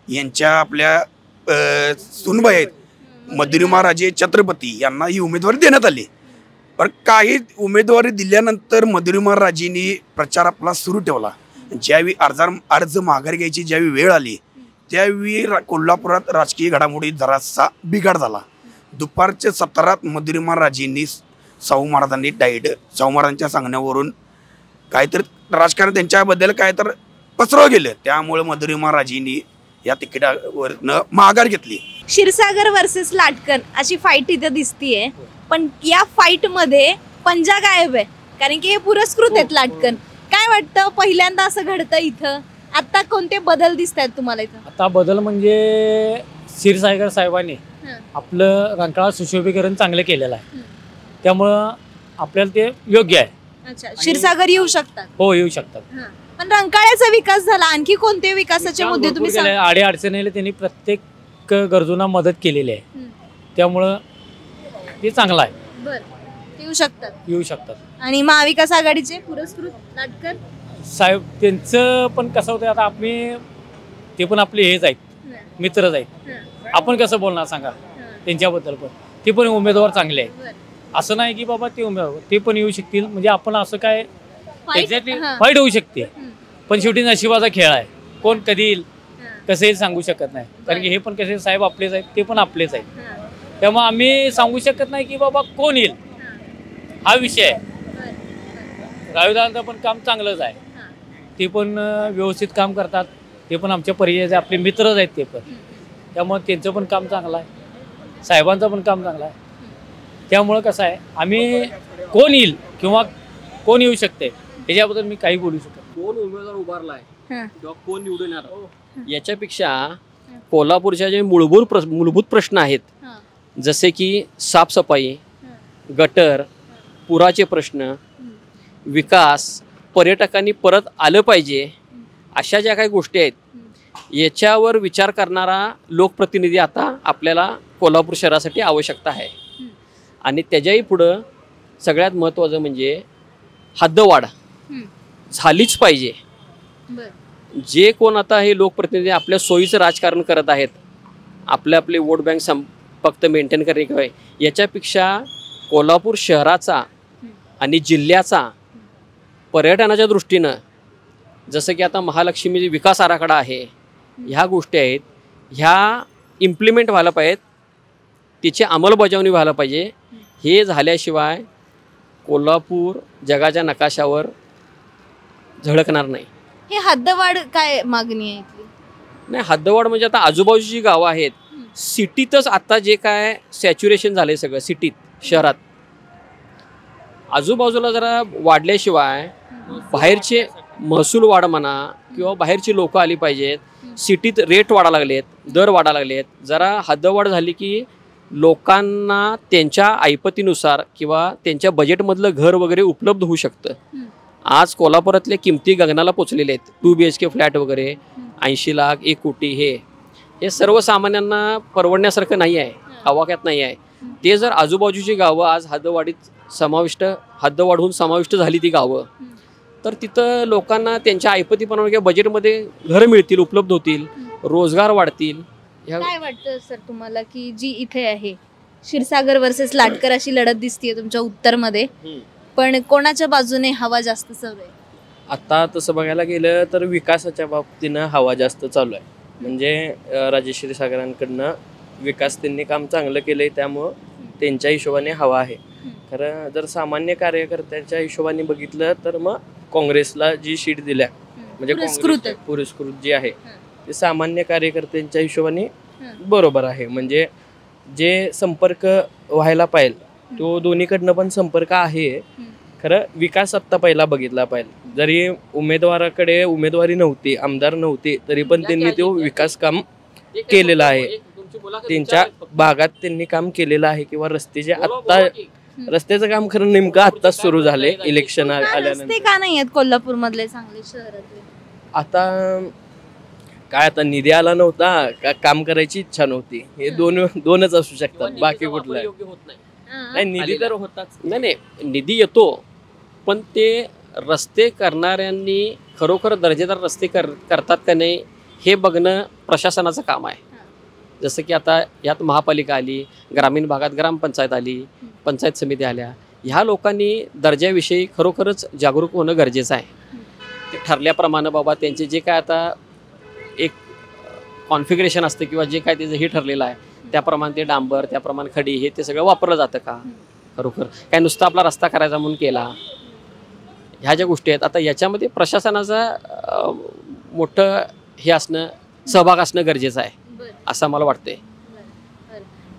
यांच्या आपल्या सुनबाई आहेत मधुरिमा महाराजे छत्रपती यांना ही उमेदवारी देण्यात आली. पण काही उमेदवारी दिल्यानंतर मधुरिमा राजेंनी प्रचार आपला सुरू ठेवला. ज्यावेळी अर्ज अर्ज माघारी घ्यायची ज्यावेळी वेळ आली त्यावेळी कोल्हापुरात राजकीय घडामोडी जरासा बिघाड झाला. दुपारच्या सत्रात मधुरिमा राजेंनी शाहू महाराजांनी डाईट शाहू महाराजांच्या सांगण्यावरून काहीतरी राजकारण त्यांच्याबद्दल काय तर पसरव गेलं. त्यामुळे मधुरिमा राजेंनी या तिकिटावरनं माघार घेतली. क्षीरसागर वर्सेस लाटकर अशी फाईट इथं दिसतीये. पण या फाईटमध्ये पंजा गायब आहे. कारण की हे पुरस्कृत आहेत लाटकर काय वाटतं पहिल्यांदा असं घडतं इथं? आता कोणते बदल दिसत आहेत तुम्हाला इथं? आता बदल म्हणजे क्षीरसागर साहेबांनी हं. आपलं रंकाळा सुशोभीकरण चांगलं केलेलं आहे. त्यामुळं आपल्याला ते योग्य आहे. अच्छा क्षीरसागर येऊ शकतात. हो येऊ शकतात. पण रंकाळ्याचा विकास झाला आणखी कोणते विकासाचे मुद्दे तुम्ही सांग आडे अडचणीला त्यांनी प्रत्येक गरजूंना मदत केलेली आहे. त्यामुळं ते चांगलं आहे. बर. येऊ शकतात. येऊ शकतात. आणि महाविकास आघाडीचे पुरस्कृत लाटकर साहेब त्यांचं पण कसं होतं आता आम्ही ते पण आपले हेच आहेत. मित्रच आहेत. आपण कसं बोलणार सांगा? त्यांच्याबद्दल पण. ते पण उमेदवार चांगले आहेत. असं नाही की बाबा ते उमेदवार ते पण येऊ शकतील. म्हणजे आपण असं काय एक्झॅक्टली. फाईट होऊ शकते. पण शेवटी नशिबाचा खेळ आहे. कोण कधी येईल कसं येईल सांगू शकत नाही. कारण की हे पण कसे साहेब आपलेच आहेत ते पण आपलेच आहेत. त्यामुळे आम्ही सांगू शकत नाही की बाबा कोण येईल. हा. विषय आहे. राहुदांचं पण काम चांगलंच आहे. ते पण व्यवस्थित काम करतात. ते पण आमच्या पर्याय आपले मित्रच आहेत ते पण. त्यामुळे त्यांचं पण काम चांगलं आहे. साहेबांचं पण काम चांगलं आहे. त्यामुळं कसं आहे आम्ही कोण येईल किंवा कोण येऊ शकते याच्याबद्दल मी काही बोलू शकत कोण उमेदवार उभारलाय हं. किंवा कोण निवडून येणार? याच्यापेक्षा कोल्हापूरच्या जे मूलभूत प्रश्न मूलभूत प्रश्न आहेत जसे की साफसफाई गटर पुराचे प्रश्न विकास पर्यटकांनी परत आलं पाहिजे अशा ज्या काही गोष्टी आहेत याच्यावर विचार करणारा लोकप्रतिनिधी आता आपल्याला कोल्हापूर शहरासाठी आवश्यकता आहे. आणि त्याच्याही पुढं सगळ्यात महत्त्वाचं म्हणजे हद्दवाढ झालीच पाहिजे. जे कोण आता हे लोकप्रतिनिधी आपल्या सोयीचं राजकारण करत आहेत आपले आपले वोट बँक सं फक्त मेंटेन करणे किंवा याच्यापेक्षा कोल्हापूर शहराचा आणि जिल्ह्याचा पर्यटनाच्या दृष्टीनं जसं की आता महालक्ष्मी विकास आराखडा आहे ह्या गोष्टी आहेत. ह्या इम्प्लिमेंट व्हायला पाहिजेत. तिची अंमलबजावणी व्हायला पाहिजे. हे झाल्याशिवाय कोल्हापूर जगाच्या नकाशावर झळकणार नाही. हे हद्दवाढ काय मागणी आहे नाही हद्दवाढ म्हणजे आता आजूबाजूची गावं आहेत सिटीतच आता जे काय सॅच्युरेशन झालंय सगळं सिटीत शहरात. आजूबाजूला जरा वाढल्याशिवाय बाहेरचे महसूल वाढ म्हणा किंवा बाहेरची लोकं आली पाहिजेत. सिटीत रेट वाढा लागलेत दर वाढा लागलेत. जरा हद्दवाढ झाली की लोकांना त्यांच्या ऐपतीनुसार किंवा त्यांच्या बजेटमधलं घर वगैरे उपलब्ध होऊ शकतं. आज कोल्हापुरातल्या किमती गगनाला पोचलेले आहेत. Two B H K flat वगैरे ऐंशी लाख एक कोटी हे. हे सर्वसामान्यांना परवडण्यासारखं नाही आहे. आवाक्यात नाही आहे. ते जर आजूबाजूची गावं आज हद्दवाढीत समाविष्ट हद्दवाढ समाविष्ट झाली ती गावं तर तिथं लोकांना त्यांच्या ऐपतीपणा किंवा बजेटमध्ये घरं मिळतील उपलब्ध होतील रोजगार वाढतील. ह्या काय वाटतं सर तुम्हाला की जी इथे आहे क्षीरसागर वर्सेस लाटकर अशी लढत दिसतीये तुमच्या उत्तरमध्ये. पण कोणाच्या बाजूने हवा जास्त सर आहे? आता तसं बघायला गेलं तर विकासाच्या बाबतीनं हवा जास्त चालू आहे. म्हणजे अं, राजश्री सागरांकडनं विकास त्यांनी काम चांगलं केलंय त्यामुळं त्यांच्या हिशोबाने हवा आहे. खरं जर सामान्य कार्यकर्त्याच्या हिशोबाने बघितलं तर मग काँग्रेसला जी शीट दिल्या म्हणजे पुरस्कृत. पुरस्कृत जी आहे ते सामान्य कार्यकर्त्यांच्या हिशोबाने बरोबर आहे. म्हणजे जे संपर्क व्हायला पाहिजे तो दोन्हीकडनं पण संपर्क आहे. खरं विकास आत्ता पहिला बघितला पाहिजे जरी उमेदवाराकडे उमेदवारी नव्हती आमदार नव्हते तरी पण त्यांनी तो विकास काम केलेलं आहे. त्यांच्या भागात त्यांनी काम केलेलं आहे किंवा रस्ते जे आत्ता रस्त्याचं काम खरं नेमकं आत्ताच सुरू झाले इलेक्शन आल्यानंतर रस्ते का नाही आहेत कोल्हापूर मधले चांगले शहरातले? आता काय आता निधी आला नव्हता का काम करायची इच्छा नव्हती. हे दोन दोनच असू शकतात बाकी कुठलं नाही. निधी तर होताच. नाही नाही निधी येतो पण ते रस्ते करणाऱ्यांनी खरोखर दर्जेदार रस्ते कर करतात का नाही हे बघणं प्रशासनाचं काम आहे. जसं की आता यात महापालिका आली ग्रामीण भागात ग्रामपंचायत आली पंचायत समिती आल्या ह्या लोकांनी दर्जाविषयी खरोखरच जागरूक होणं गरजेचं आहे. ते ठरल्याप्रमाणे बाबा त्यांचे जे काय आता एक कॉन्फिगरेशन असतं किंवा जे काय त्याचं हे ठरलेलं आहे त्याप्रमाणे ते डांबर त्याप्रमाणे खडी हे ते सगळं वापरलं जातं का? खरोखर. काय नुसता आपला रस्ता करायचा म्हणून केला. ह्या ज्या गोष्टी आहेत आता याच्यामध्ये प्रशासनाचा मोठं हे असणं सहभाग असणं गरजेचं आहे असं मला वाटतंय.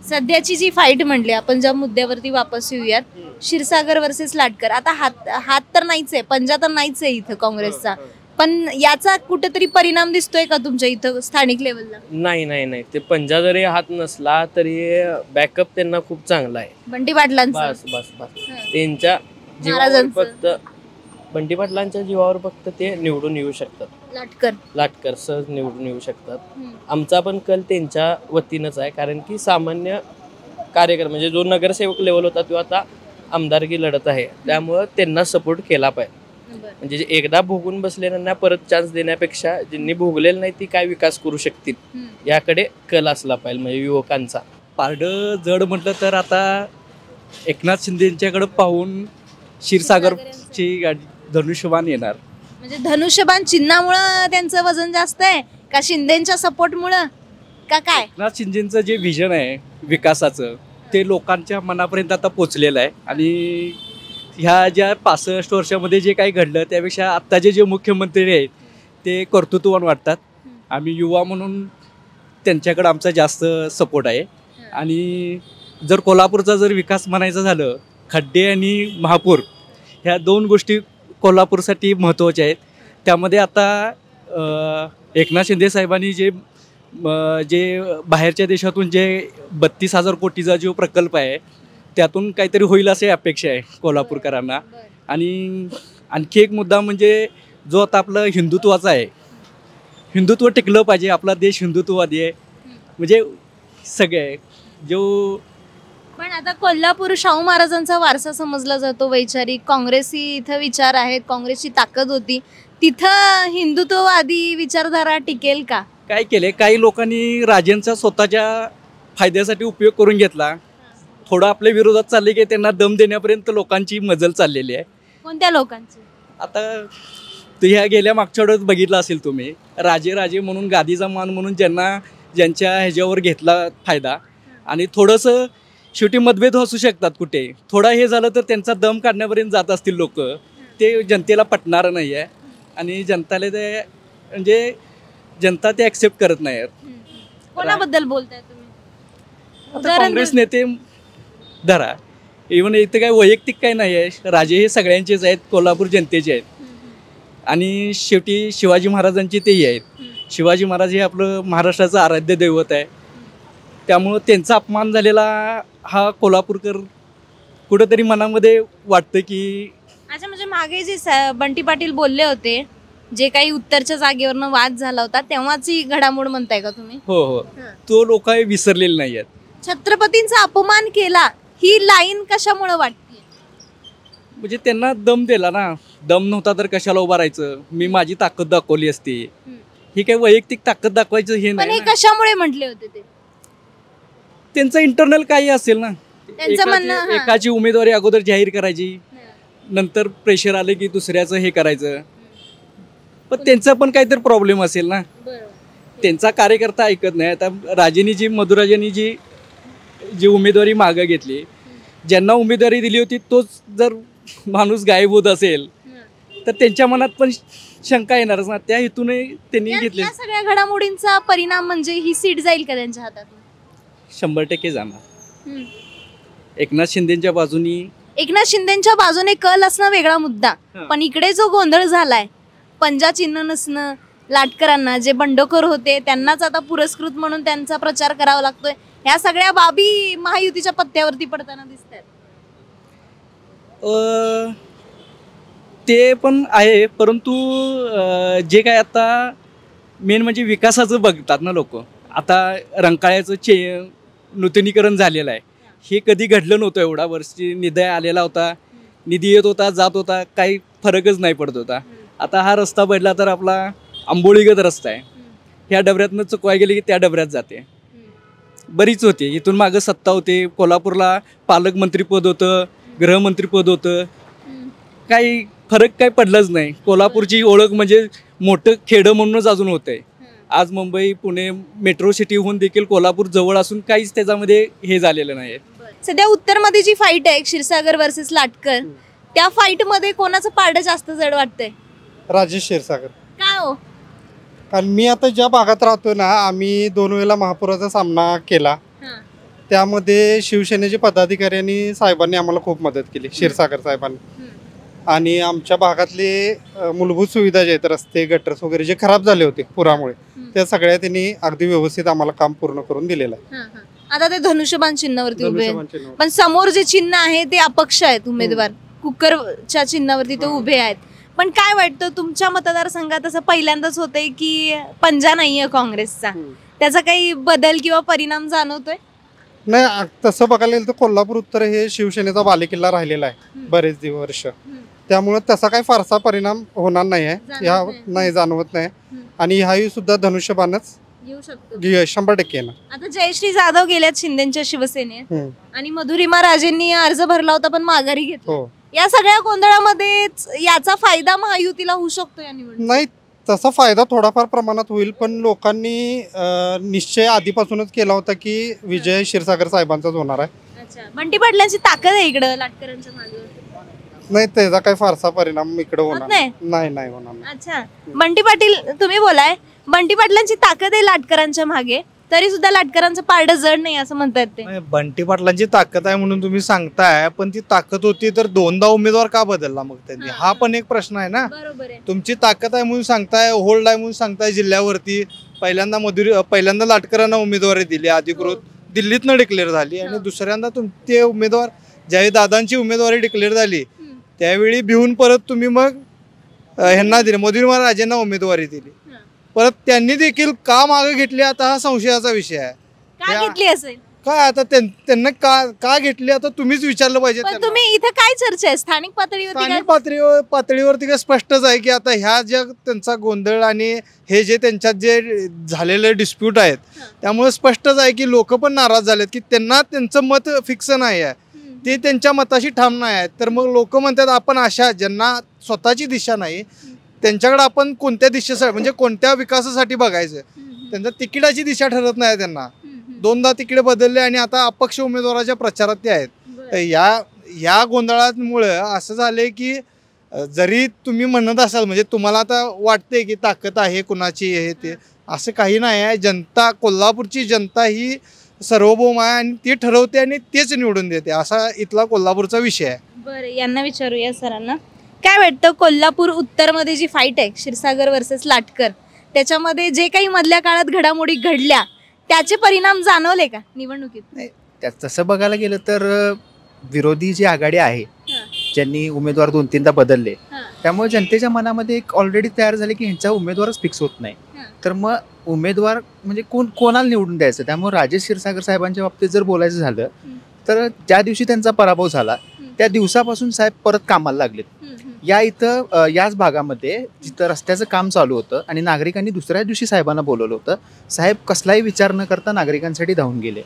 सध्याची जी फाईट म्हणली आपण ज्या मुद्द्यावरती वापस येऊयात क्षीरसागर वर्सेस लाटकर. आता हात हात तर नाहीच आहे पंजा तर नाहीच आहे इथं काँग्रेसचा. पण याचा कुठेतरी परिणाम दिसतोय का तुमच्या इथं स्थानिक लेवलला नाही नाही नाही. ते पंजा जरी हात नसला तरी बॅकअप त्यांना खूप चांगला आहे. बंटी पाटलांचा. बस बस बस. त्यांच्या जीवावर महाराजांचं. फक्त बंटी पाटलांच्या जीवावर फक्त ते निवडून येऊ शकतात. लाटकर. लाटकर सहज निवडून येऊ शकतात. आमचा पण कल त्यांच्या वतीनंच आहे कारण की सामान्य कार्यक्रम म्हणजे जो नगरसेवक लेवल होता तो आता आमदारकी लढत आहे. त्यामुळं त्यांना सपोर्ट केला पाहिजे. म्हणजे जे एकदा भोगून बसलेल्यांना परत चान्स देण्यापेक्षा ज्यांनी भोगलेलं नाही ती काय विकास करू शकतील? याकडे कल असला पाहिजे म्हणजे युवकांचा. पारडं जड म्हटलं तर आता एकनाथ शिंदेच्याकडे पाहून क्षीरसागरची गाडी धनुष्यबाण येणार. म्हणजे धनुष्यबाण चिन्हामुळं त्यांचं वजन जास्त आहे का शिंदेच्या सपोर्टमुळं? का काय? एकनाथ शिंदेचं जे व्हिजन आहे विकासाचं ते लोकांच्या मनापर्यंत आता पोचलेलं आहे. आणि ह्या ज्या पासष्ट वर्षामध्ये जे काही घडलं त्यापेक्षा आत्ताचे जे मुख्यमंत्री आहेत ते कर्तृत्ववान वाटतात. आम्ही युवा म्हणून त्यांच्याकडं आमचा जास्त सपोर्ट आहे. आणि जर कोल्हापूरचा जर विकास म्हणायचं झालं खड्डे आणि महापूर ह्या दोन गोष्टी कोल्हापूरसाठी महत्त्वाचे आहेत. त्यामध्ये आता एकनाथ शिंदे साहेबांनी जे जे बाहेरच्या देशातून जे बत्तीस हजार कोटीचा जो प्रकल्प आहे त्यातून काहीतरी होईल असे अपेक्षा आहे कोल्हापूरकरांना. आणि आणखी एक मुद्दा म्हणजे जो आता आपलं हिंदुत्वाचा आहे. हिंदुत्व टिकलं पाहिजे आपला देश हिंदुत्ववादी आहे. म्हणजे सगळे जो पण आता कोल्हापूर शाहू महाराजांचा वारसा समजला जातो वैचारिक काँग्रेसी इथं विचार आहेत काँग्रेसची ताकद होती. तिथं हिंदुत्ववादी विचारधारा टिकेल का? काय केले काही लोकांनी राजेंचा स्वतःच्या फायद्यासाठी उपयोग करून घेतला. थोडं आपल्या विरोधात चालले की त्यांना दम देण्यापर्यंत लोकांची मजल चाललेली आहे. कोणत्या लोकांची? आता ते ह्या गेल्या मागच्या वेळेस बघितलं असेल तुम्ही राजे राजे म्हणून गादीचा मान म्हणून ज्यांना ज्यांच्या ह्याच्यावर घेतला फायदा. आणि थोडंसं शेवटी मतभेद असू शकतात कुठे. थोडा हे झालं तर त्यांचा दम काढण्यापर्यंत जात असतील लोक. ते जनतेला पटणारं नाही आहे. आणि जनताला ते म्हणजे जनता ते ॲक्सेप्ट करत नाही कोणाबद्दल बोलताय तुम्ही? आता काँग्रेस नेते धरा. इव्हन इथं काही वैयक्तिक काही नाही आहे. राजे हे सगळ्यांचेच आहेत कोल्हापूर जनतेचे आहेत. आणि शेवटी शिवाजी महाराजांचे तेही आहेत. शिवाजी महाराज हे आपलं महाराष्ट्राचं आराध्य दैवत आहे. त्यामुळं त्यांचा अपमान झालेला हा कोल्हापूरकर कुठंतरी मनामध्ये वाटतं की अच्छा म्हणजे मागे जे स- बंटी पाटील बोलले होते जे काही उत्तरच्या जागेवरनं वाद झाला होता तेव्हाची घडामोड म्हणताय का तुम्ही? हो हो. तो लोक विसरलेले नाही आहेत. छत्रपतींचा अपमान केला ही लाईन कशामुळे वाटते म्हणजे त्यांना दम दिला ना. दम नव्हता तर कशाला उभा राहायचं? मी माझी ताकद दाखवली असती. ही काही वैयक्तिक ताकद दाखवायचं हे पण नाही हे ना. कशामुळे म्हटले होते ते? त्यांचं इंटरनल काही असेल ना. त्यांचं एकाची- हा. उमेदवारी अगोदर जाहीर करायची नंतर प्रेशर आले की दुसऱ्याचं हे करायचं. पण त्यांचा पण काहीतरी प्रॉब्लेम असेल ना. त्यांचा कार्यकर्ता ऐकत नाही. आता राजेनी जी मधुराजेनी जी जी उमेदवारी मागं घेतली ज्यांना उमेदवारी दिली होती तोच जर माणूस गायब होत असेल तर त्यांच्या मनात पण शंका येणारच ना. त्या हेतूने त्यांनी या घेतले. या सगळ्या घडामोडींचा परिणाम म्हणजे ही सीट जाईल का त्यांच्या हातात? शंभर टक्के जाणार. एकनाथ शिंदेच्या बाजूनी एकनाथ शिंदेच्या बाजूने कल असणं वेगळा मुद्दा. पण इकडे जो गोंधळ झालाय पंजा चिन्ह नसणं लाटकरांना जे बंडखोर होते त्यांनाच आता पुरस्कृत म्हणून त्यांचा प्रचार करावा लागतोय. ह्या सगळ्या बाबी महायुतीच्या पत्त्यावरती पडताना दिसत आहेत अ, ते पण आहे परंतु जे काय आता मेन म्हणजे विकासाचं बघतात ना लोक. आता रंकाळ्याचं चे नूतनीकरण झालेलं आहे. हे कधी घडलं नव्हतं एवढा. वर्षी निधी आलेला होता. निधी येत होता जात होता. काही फरकच नाही पडत होता. आता हा रस्ता पडला तर आपला आंबोळीगत रस्ता आहे. ह्या डबऱ्यातनं चुकवाय गेले की त्या डबऱ्यात जाते. बरीच होती. इथून मागं सत्ता होते. कोल्हापूरला पालकमंत्रीपद होतं गृहमंत्रीपद होतं. काही फरक काही पडलाच नाही. कोल्हापूरची ओळख म्हणजे मोठं खेडं म्हणूनच अजून होतं आहे आज मुंबई पुणे मेट्रो सिटी होऊन देखील कोल्हापूर जवळ असून काहीच त्याच्यामध्ये हे झालेलं नाही सध्या उत्तरमध्ये जी फाईट आहे क्षीरसागर वर्सेस लाटकर त्या फाईटमध्ये कोणाचं पारडं जास्त जड वाटतंय? राजेश क्षीरसागर. काय हो? कारण मी आता ज्या भागात राहतो ना आम्ही दोन वेळेला महापुराचा सामना केला. त्यामध्ये शिवसेनेचे पदाधिकारी आणि साहेबांनी आम्हाला खूप मदत केली क्षीरसागर साहेबांनी. आणि आमच्या भागातले अ, मूलभूत सुविधा जे आहेत रस्ते गटर्स वगैरे जे खराब झाले होते पुरामुळे त्या सगळ्या त्यांनी अगदी व्यवस्थित आम्हाला काम पूर्ण करून दिलेलं आहे. आता ते धनुष्यबाण चिन्हावरती उभे आहेत. धनुष्यबाण. पण समोर जे चिन्ह आहे ते अपक्ष आहेत उमेदवार. कुकरच्या चिन्हावरती ते उभे आहेत. पण काय वाटतं तुमच्या मतदारसंघात असं पहिल्यांदाच होतंय की पंजा नाहीये काँग्रेसचा? त्याचा काही बदल किंवा परिणाम जाणवतोय? नाही आ- तसं बघायला गेलं तर कोल्हापूर उत्तर हे शिवसेनेचा बालेकिल्ला राहिलेला आहे बरेच दिवस वर्ष. त्यामुळे तसा काही फारसा परिणाम होणार नाही आहे ह्या नाही. जाणवत नाही. आणि ह्याही सुद्धा धनुष्यबाणच येऊ शकतो. घे- शंभर टक्के येणार. आता जयश्री जाधव गेल्यात शिंदेच्या शिवसेनेत. हम्म. आणि मधुरिमा राजेंनी अर्ज भरला होता पण माघारी घेतला. हो. या सगळ्या गोंधळामध्येच याचा फायदा महायुतीला होऊ शकतो या निवडणुकीत? नाही तसा फायदा थोडाफार प्रमाणात होईल पण लोकांनी अं, निश्चय आधीपासूनच केला होता की विजय क्षीरसागर साहेबांचाच होणार आहे. अच्छा. बंटी पाटलांची ताकद आहे इकडं लाटकरांच्या मागे नाही त्याचा काही फारसा परिणाम इकडे होणार नाही? नाही? नाही होणार नाही. अच्छा. बंटी पाटील तुम्ही बोलाय. बंटी पाटलांची ताकद आहे लाटकरांच्या मागे. तरी सुद्धा लाटकरांचं पारडं जड नाही असं म्हणतात ते. नाही, बंटी पाटलांची ताकद आहे म्हणून तुम्ही सांगताय पण ती ताकद होती तर दोनदा उमेदवार का बदलला मग त्यांनी? हा पण एक प्रश्न आहे ना. तुमची ताकद आहे म्हणून सांगताय होल्ड आहे म्हणून सांगताय जिल्ह्यावरती. पहिल्यांदा मधुरी पहिल्यांदा लाटकरांना उमेदवारी दिली अधिकृत. दिल्लीतनं डिक्लेअर झाली आणि दुसऱ्यांदा तुम ते उमेदवार ज्यावेळी दादांची उमेदवारी डिक्लेअर झाली त्यावेळी भिवून परत तुम्ही मग ह्यांना दिले. मोदींवर राजेंना उमेदवारी दिली. परत त्यांनी देखील का मागे घेतली? आता हा संशयाचा विषय आहे. काय आता त्यां- त्यांना का का घेतली? आता तुम्हीच विचारलं पाहिजे. तुम्ही इथं काय चर्चा आहे? स्थानिक पातळीवरती काय? स्थानिक पातळीवर पातळीवरती काय स्पष्टच आहे की आता ह्या ज्या त्यांचा गोंधळ आणि हे जे त्यांच्यात जे झालेले डिस्प्यूट आहेत त्यामुळे स्पष्टच आहे की लोक पण नाराज झालेत की त्यांना त्यांचं मत फिक्स नाही आहे. ते त्यांच्या मताशी ठाम नाही आहेत. तर मग लोक म्हणतात आपण अशा ज्यांना स्वतःची दिशा नाही. त्यांच्याकडे आपण कोणत्या दिशेसाठी म्हणजे कोणत्या विकासासाठी बघायचं त्यांच्या तिकिटाची दिशा ठरत नाही त्यांना. दोनदा तिकडे बदलले आणि आता अपक्ष उमेदवाराच्या प्रचारात ते आहेत. तर या या गोंधळामुळं असं झालंय की जरी तुम्ही म्हणत असाल म्हणजे तुम्हाला आता वाटते की ताकद आहे कुणाची हे ते असं काही नाही आहे. जनता कोल्हापूरची जनता ही सार्वभौम आहे आणि ती ठरवते आणि तेच निवडून देते. असा इथला कोल्हापूरचा विषय आहे. बरं यांना विचारूया सरांना. काय वाटतं कोल्हापूर उत्तरमध्ये जी फाईट आहे क्षीरसागर वर्सेस लाटकर त्याच्यामध्ये जे काही मधल्या काळात घडामोडी घडल्या त्याचे परिणाम जाणवले का निवडणुकीत? त्या तसं बघायला गेलं तर विरोधी जी आघाडी आहे ज्यांनी उमेदवार दोन तीनदा बदलले त्यामुळे जनतेच्या मनामध्ये एक ऑलरेडी तयार झाले की ह्यांचा उमेदवारच फिक्स होत नाही. तर मग उमेदवार म्हणजे कोण कोणाला निवडून द्यायचं? त्यामुळे राजेश क्षीरसागर साहेबांच्या बाबतीत जर बोलायचं झालं तर ज्या दिवशी त्यांचा पराभव झाला त्या दिवसापासून साहेब परत कामाला लागलेत. या इथं याच भागामध्ये जिथं रस्त्याचं काम चालू होतं आणि नागरिकांनी दुसऱ्या दिवशी साहेबांना बोलवलं होतं साहेब कसलाही विचार न करता नागरिकांसाठी धावून गेले.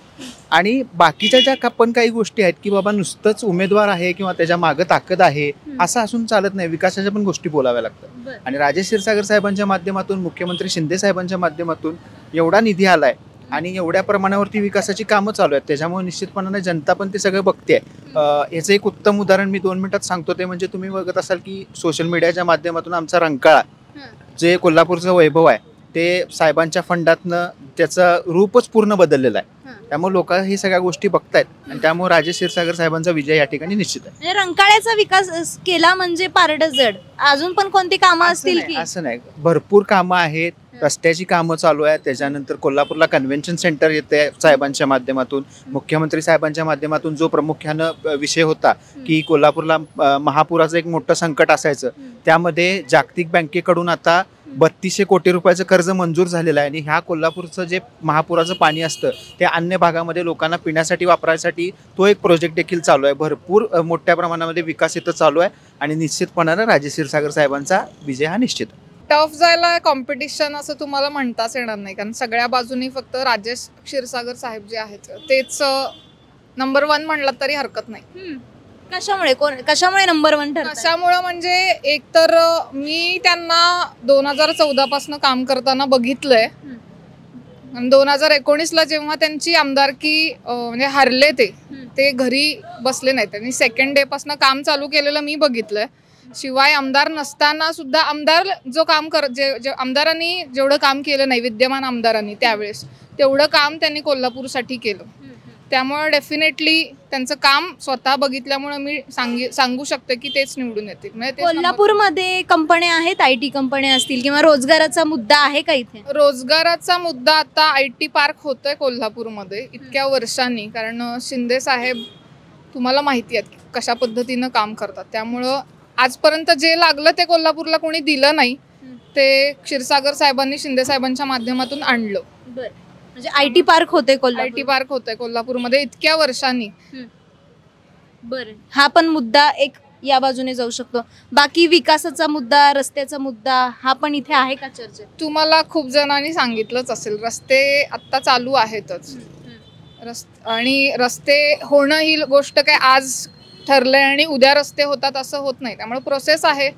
आणि बाकीच्या ज्या का पण काही गोष्टी आहेत की बाबा नुसतंच उमेदवार आहे किंवा त्याच्या मागं ताकद आहे असं असून चालत नाही. विकासाच्या पण गोष्टी बोलाव्या लागतात. आणि राजेश क्षीरसागर साहेबांच्या माध्यमातून मुख्यमंत्री शिंदे साहेबांच्या माध्यमातून एवढा निधी आलाय आणि एवढ्या प्रमाणावरती विकासाची कामं चालू आहेत. त्याच्यामुळे निश्चितपणाने जनता पण ते सगळं बघते याचं एक उत्तम उदाहरण मी दोन मिनिटात सांगतो. ते म्हणजे तुम्ही बघत असाल की सोशल मीडियाच्या माध्यमातून आमचा रंकाळा जे कोल्हापूरचं वैभव आहे ते साहेबांच्या फंडातनं त्याचं रूपच पूर्ण बदललेलं आहे. त्यामुळे लोक हे सगळ्या गोष्टी बघतायत. आणि त्यामुळे राजेश क्षीरसागर साहेबांचा विजय या ठिकाणी निश्चित आहे. म्हणजे रंकाळ्याचा विकास केला म्हणजे पारड जड. अजून पण कोणती कामं असतील असं नाही. भरपूर कामं आहेत. रस्त्याची कामं चालू आहेत. त्याच्यानंतर कोल्हापूरला कन्व्हेन्शन सेंटर येते साहेबांच्या माध्यमातून. मुख्यमंत्री साहेबांच्या माध्यमातून जो प्रामुख्यानं विषय होता की कोल्हापूरला महापुराचं एक मोठं संकट असायचं. त्यामध्ये जागतिक बँकेकडून आता बत्तीसशे कोटी रुपयाचं कर्ज मंजूर झालेलं आहे आणि ह्या कोल्हापूरचं जे महापुराचं पाणी असतं ते अन्य भागामध्ये लोकांना पिण्यासाठी वापरायसाठी तो एक प्रोजेक्ट देखील चालू आहे. भरपूर मोठ्या प्रमाणामध्ये विकास इथं चालू आहे आणि निश्चितपणानं राजे क्षीरसागर साहेबांचा विजय हा निश्चित. आहे. टफ जायला कॉम्पिटिशन असं तुम्हाला म्हणताच येणार नाही. कारण सगळ्या बाजूनी फक्त राजेश क्षीरसागर साहेब जे आहेत तेच नंबर वन म्हणलं तरी हरकत नाही. कशामुळे? कोण कशामुळे नंबर वन कशामुळं म्हणजे एक तर मी त्यांना दोन हजार चौदा पासून काम करताना बघितलंय. दोन हजार एकोणीसला जेव्हा त्यांची आमदारकी म्हणजे हरले ते ते घरी बसले नाहीत. त्यांनी सेकंड डे पासून काम चालू केलेलं मी बघितलंय. शिवाय आमदार नसताना सुद्धा आमदार जो काम कर जे जे आमदारांनी जेवढं काम केलं नाही विद्यमान आमदारांनी त्यावेळेस तेवढं काम त्यांनी कोल्हापूरसाठी केलं. त्यामुळे डेफिनेटली त्यांचं काम स्वतः बघितल्यामुळे मी सांगी सांगू शकते की तेच निवडून येतील. म्हणजे कोल्हापूरमध्ये कंपन्या आहेत आय टी कंपन्या असतील किंवा रोजगाराचा मुद्दा आहे का इथे? रोजगाराचा मुद्दा आता आय टी पार्क होतोय कोल्हापूरमध्ये इतक्या वर्षांनी कारण शिंदे साहेब तुम्हाला माहिती आहेत कशा पद्धतीनं काम करतात. त्यामुळं आजपर्यंत जे लागलं ते कोल्हापूरला कोणी दिलं नाही ते क्षीरसागर साहेबांनी शिंदे साहेबांच्या माध्यमातून आणलं. म्हणजे आय टी पार्क होते आय टी पार्क होतंय कोल्हापूरमध्ये इतक्या वर्षांनी. बरं. हा पण मुद्दा एक या बाजूने जाऊ शकतो. बाकी विकासाचा मुद्दा रस्त्याचा मुद्दा हा पण इथे आहे का चर्चेत? तुम्हाला खूप जणांनी सांगितलंच असेल रस्ते आत्ता चालू आहेतच. रस आणि रस्ते होणं ही गोष्ट काय आज ठरलंय आणि उद्या रस्ते होतात असं होत नाही. त्यामुळे प्रोसेस आहे.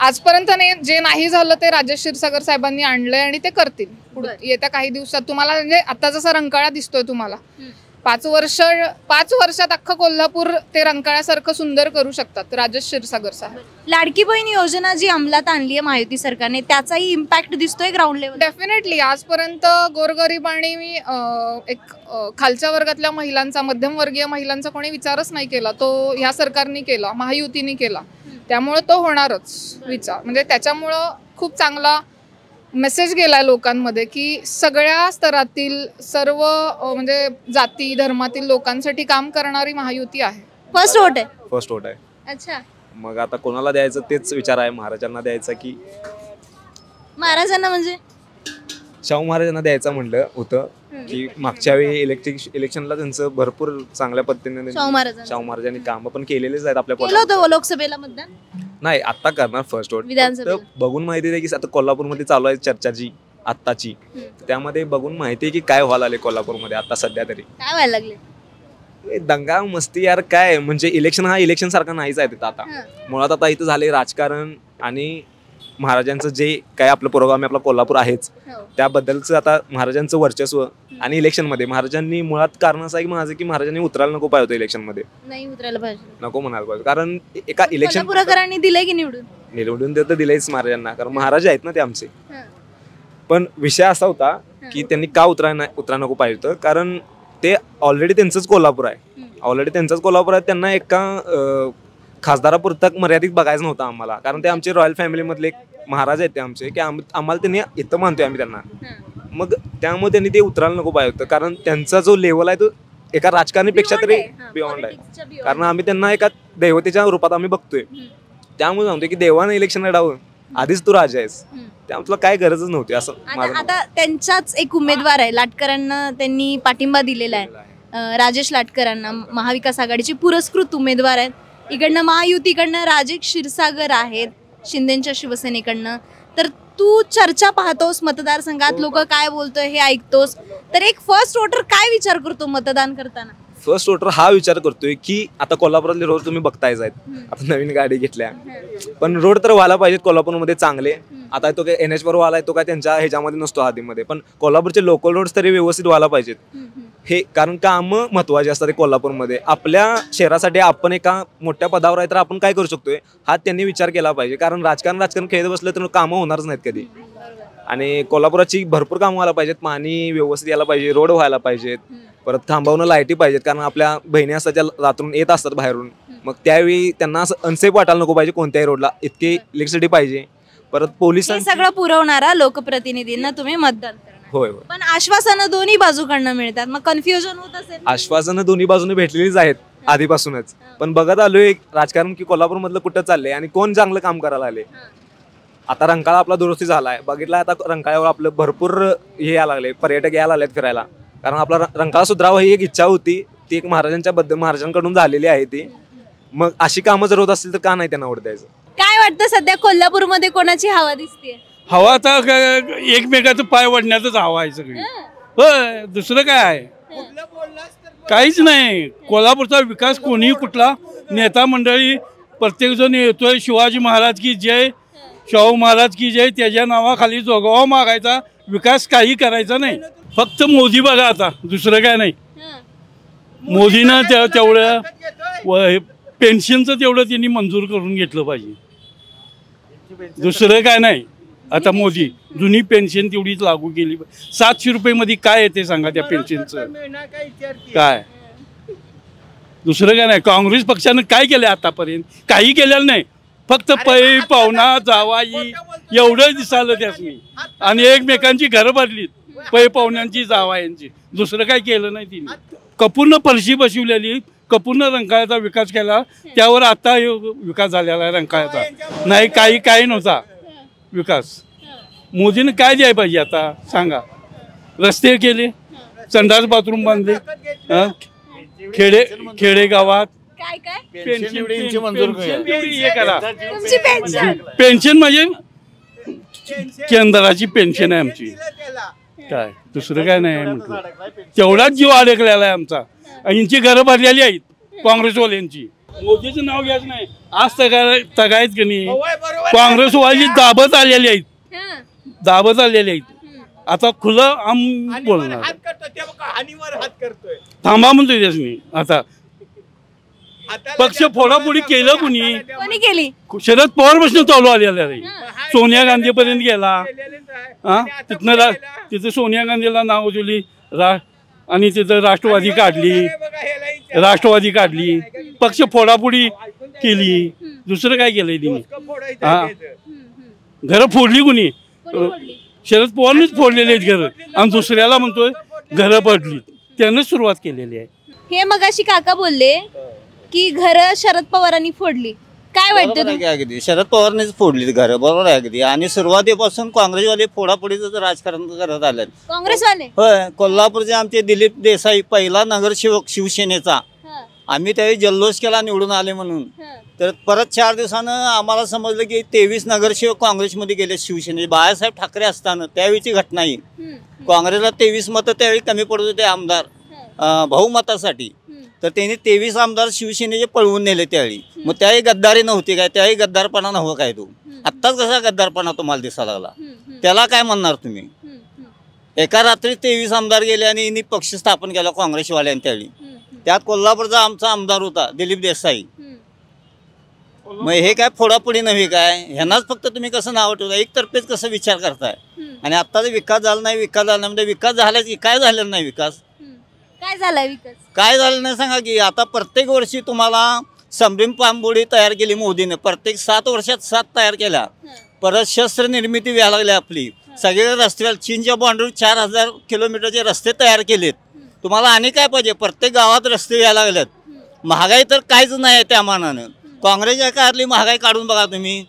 आजपर्यंत नाही जे नाही झालं ते राजेश क्षीरसागर साहेबांनी आणलंय आणि ते करतील. येत्या काही दिवसात तुम्हाला म्हणजे आता जसा रंकाळा दिसतोय तुम्हाला. पाच वर्ष पाच वर्षात अख्खं कोल्हापूर ते रंकाळ्यासारखं सुंदर करू शकतात. राजेश क्षीरसागर साहेब. लाडकी बहीण योजना जी अंमलात आणली आहे महायुती सरकारने त्याचाही इम्पॅक्ट दिसतोय ग्राउंड लेवल डेफिनेटली आजपर्यंत गोरगरीब आणि एक खालच्या वर्गातल्या महिलांचा मध्यमवर्गीय महिलांचा कोणी विचारच नाही केला. तो ह्या सरकारने केला महायुतीने केला. त्यामुळे तो होणारच विचार. म्हणजे त्याच्यामुळं खूप चांगला मेसेज गेलाय लोकांमध्ये की सगळ्या स्तरातील सर्व म्हणजे जाती धर्मातील लोकांसाठी काम करणारी महायुती आहे. फर्स्ट वोट आहे. फर्स्ट वोट आहे. अच्छा. मग आता कोणाला द्यायचं तेच विचार आहे. महाराजांना द्यायचा की महाराजांना म्हणजे? शाहू महाराजांना द्यायचं म्हणलं होतं. की मागच्या वेळी इलेक्ट्रिक इलेक्शनला त्यांचं भरपूर चांगल्या पद्धतीने शाहू महाराजांना. शाहू महाराजांनी कामं पण केलेलेच आहेत आपल्या केलं कोल्हापूर होतं लोकसभेला मतदान? नाही आता करणार फर्स्ट वोट विधानसभेला. फक्त बघून माहिती आहे की आता कोल्हापूरमध्ये चालू आहे चर्चा जी आत्ताची त्यामध्ये बघून माहिती आहे की काय व्हायला आले कोल्हापूरमध्ये आता सध्या तरी. काय व्हायला लागले दंगा मस्ती यार काय म्हणजे इलेक्शन हा इलेक्शन सारखा नाहीच आहे तिथं आता. मुळात आता इथं झाले राजकारण आणि महाराजांचं जे काय आपलं पुरोगामी आपला कोल्हापूर आहेच त्याबद्दलचं आता महाराजांचं वर्चस्व आणि इलेक्शनमध्ये महाराजांनी मुळात कारण असं आहे की माझं की महाराजांनी उतरायला नको पाहिजे होतं इलेक्शनमध्ये. नाही उतरायला पाहिजे. नको म्हणायला पाहिजे. कारण एका इलेक्शन कोल्हापूरकरांनी दिलंय की निवडून? निवडून तर दिलेच महाराजांना कारण महाराज आहेत ना ते आमचे. पण विषय असा होता की त्यांनी का उतराय नाही उतरा नको पाहिजे होतं? कारण ते ऑलरेडी त्यांचंच कोल्हापूर आहे. ऑलरेडी त्यांचंच कोल्हापूर आहे त्यांना एका अं, खासदारापुरतक मर्यादित बघायचं नव्हतं आम्हाला. कारण ते आमचे रॉयल फॅमिलीमधले एक महाराज आहेत ते आमचे की आम आम्हाला त्यांनी इथं मानतोय आम्ही त्यांना. मग त्यामुळे त्यांनी ते उतरायला नको पाहिजे होतं. कारण त्यांचा जो लेवल आहे तो एका राजकारणीपेक्षा तरी बियॉन्ड आहे. कारण आम्ही त्यांना एका दैवतेच्या रूपात आम्ही बघतोय. त्यामुळे सांगतोय की देवानं इलेक्शन लढावं. आधीच तू राजा आहेस. त्यामुळे तुला काय गरजच नव्हती असं आता त्यांचाच एक उमेदवार आहे. लाटकरांना त्यांनी पाठिंबा दिलेला आहे. राजेश लाटकरांना. महाविकास आघाडीचे पुरस्कृत उमेदवार आहेत. इकडनं महायुतीकडनं राजेश क्षीरसागर आहेत शिंदेच्या शिवसेनेकडनं. तर तू चर्चा पाहतोस मतदारसंघात लोक काय बोलतोय हे ऐकतोस. तर एक फर्स्ट वोटर काय विचार करतो मतदान करताना? फर्स्ट वोटर हा विचार करतोय की आता कोल्हापुरातले रोड तुम्ही बघतायच आहेत आता नवीन गाडी घेतल्या. पण रोड तर व्हायला पाहिजेत कोल्हापूरमध्ये चांगले. आता तो काय एन एच वर व्हायला तो काय त्यांच्या ह्याच्यामध्ये नसतो आधीमध्ये. पण कोल्हापूरचे लोकल रोड्स तरी व्यवस्थित व्हायला पाहिजेत. हे कारण कामं महत्त्वाचे असतात कोल्हापूरमध्ये. आपल्या शहरासाठी आपण एका मोठ्या पदावर आहे तर आपण काय करू शकतोय? हा त्यांनी विचार केला पाहिजे. कारण राजकारण राजकारण खेळत बसलं तर कामं होणारच नाहीत कधी. आणि कोल्हापुराची भरपूर कामं व्हायला पाहिजेत. पाणी व्यवस्थित यायला पाहिजे रोड व्हायला पाहिजेत. परत थांबवणं लाईटी पाहिजेत. कारण आपल्या बहिणी असतात त्या रात्रून येत असतात बाहेरून. मग त्यावेळी त्यांना असं अनसेफ वाटायला नको पाहिजे कोणत्याही रोडला इतकी इलेक्ट्रिसिटी पाहिजे. परत हे पोलिसांची सगळं पुरवणारा लोकप्रतिनिधींना तुम्ही मतदान होय होय. पण आश्वासनं दोन्ही बाजूकडनं मिळतात. मग कन्फ्युजन होत असेल आश्वासनं दोन्ही बाजूने भेटलेलीच आहेत आधीपासूनच. पण बघत आलोय राजकारण की कोल्हापूर मधलं कुठं चाललंय आणि कोण चांगलं काम करायला आले आता रंकाळा आपला दुरुस्ती झालाय. बघितला आता रंकाळ्यावर आपलं भरपूर हे यायला लागले पर्यटक यायला लागलेत फिरायला. कारण आपला र- रंकाळा सुधारावा ही एक इच्छा होती. ती एक महाराजांच्या बद्दल महाराजांकडून झालेली आहे ती. मग अशी कामं जर होत असतील तर का नाही त्यांना ओढ द्यायचं? वाटतं सध्या कोल्हापूरमध्ये कोणाची हवा दिसते हवा आता काय- एकमेकाचं पाय वडण्यातच हवा आहे सगळी. होय दुसरं काय आहे? काहीच नाही. कोल्हापूरचा विकास कोणीही कुठला नेता मंडळी प्रत्येकजण येतोय. शिवाजी महाराज की जय शाहू महाराज की जय त्याच्या नावाखाली जोगावा मागायचा. विकास काही करायचा नाही. फक्त मोदी बघा आता. दुसरं काय नाही. मोदीनं त्या तेवढं व हे पेन्शनचं तेवढं त्यांनी मंजूर करून घेतलं पाहिजे. दुसरं काय नाही. आता मोदी जुनी पेन्शन तेवढीच लागू केली. सातशे रुपये मध्ये काय येते सांगा त्या पेन्शनचं? काय दुसरं काय नाही. काँग्रेस पक्षानं काय केलं आतापर्यंत? काही केलेलं नाही. फक्त पै पाहुणा जावाई एवढं दिसालं त्यासनी. आणि एकमेकांची घरं भरलीत. पै पाहुण्यांची जावायांची. दुसरं काय केलं नाही तिने. कपूरनं फरशी बसवलेली. कपूरनं रंकाळ्याचा विकास केला त्यावर आता हे विकास झालेला आहे रंकाळ्याचा. नाही काही काही नव्हता विकास. मोदीनं काय द्यायला पाहिजे आता? सांगा. रस्ते केले संडास बाथरूम बांधले हं? खेडे खेडेगावात काय काय? पेन्शन हे म्हणजे केंद्राची पेन्शन आहे आमची. काय? दुसरं काय नाही म्हटलं. तेवढाच जीव अडकलेला आहे आमचा. यांची घरं भरलेली आहेत काँग्रेसवाल्यांची. मोदीचं नाव घ्यायचं नाही. आज तगाय तगायत की नाही? काँग्रेसवाली दाबत आलेली आहेत. दाबत आलेली आहेत. आता खुलं आम बोलणार. थांबा म्हणतोय त्यासनी आता पक्ष फोडाफोडी केलं कुणी? कोणी केली? शरद पवारपासून चालू आलेला आहे. सोनिया गांधी पर्यंत गेला. हा? तिथनं रा- तिथं सोनिया गांधीला नाव दिली. रा आणि तिथं राष्ट्रवादी काढली. राष्ट्रवादी काढली. पक्ष फोडाफोडी केली. दुसरं काय केलंय तिने? हा. घरं फोडली कुणी? शरद पवारनेच फोडलेली आहेत घरं. आणि दुसऱ्याला म्हणतोय घरं पडली. त्यानं सुरुवात केलेली आहे. हे मग अशी काका बोलले की घर शरद पवारांनी फोडली. काय वाटतं बरोबर आहे तुम- की अगदी. शरद पवारनेच फोडली घरं बरोबर आहे अगदी. आणि सुरुवातीपासून काँग्रेसवाले फोडाफोडीचं राजकारण करत आले काँग्रेसवाले? होय कोल्हापूरचे आमचे दिलीप देसाई पहिला नगरसेवक शिवसेनेचा. आम्ही त्यावेळी जल्लोष केला निवडून आले म्हणून. तर परत चार दिवसानं आम्हाला समजलं की तेवीस नगरसेवक काँग्रेसमध्ये गेले शिवसेने बाळासाहेब ठाकरे असताना त्यावेळीची घटना ही. काँग्रेसला तेवीस मतं त्यावेळी कमी पडत होते आमदार. अं, बहुमतासाठी. तर त्यांनी तेवीस आमदार शिवसेनेचे पळवून नेले त्यावेळी. मग त्याही गद्दारी नव्हती काय? त्याही गद्दारपणा नव्हतं काय तो? आत्ताच कसा गद्दारपणा तुम्हाला दिसायला लागला? त्याला काय म्हणणार तुम्ही? एका रात्री तेवीस आमदार गेले आणि यांनी पक्ष स्थापन केला काँग्रेसवाल्यांनी त्यावेळी. त्यात कोल्हापूरचा आमचा आमदार होता दिलीप देसाई. मग हे काय फोडाफोडी नव्हे काय? ह्यांनाच फक्त तुम्ही कसं नाव ठेवता? एकतर्फेच कसं विचार करताय? आणि आत्ताचा विकास झाला नाही विकास झाला नाही म्हणजे विकास झाला की काय झालेला नाही विकास? काय झालाय विकास? काय झालं नाही सांगा की आता प्रत्येक वर्षी तुम्हाला संभ्रीम पांबोडी तयार केली मोदीने. प्रत्येक सात वर्षात सात तयार केल्या. परत शस्त्र निर्मिती व्हायला लागली आपली. सगळे रस्त्यावर चीनच्या बाँड्रीवर चार हजार किलोमीटरचे रस्ते तयार केलेत. तुम्हाला आणि काय पाहिजे? प्रत्येक गावात रस्ते यायला लागलेत. महागाई तर काहीच नाही आहे त्या मानानं. काँग्रेसच्या काळातली महागाई काढून बघा तुम्ही.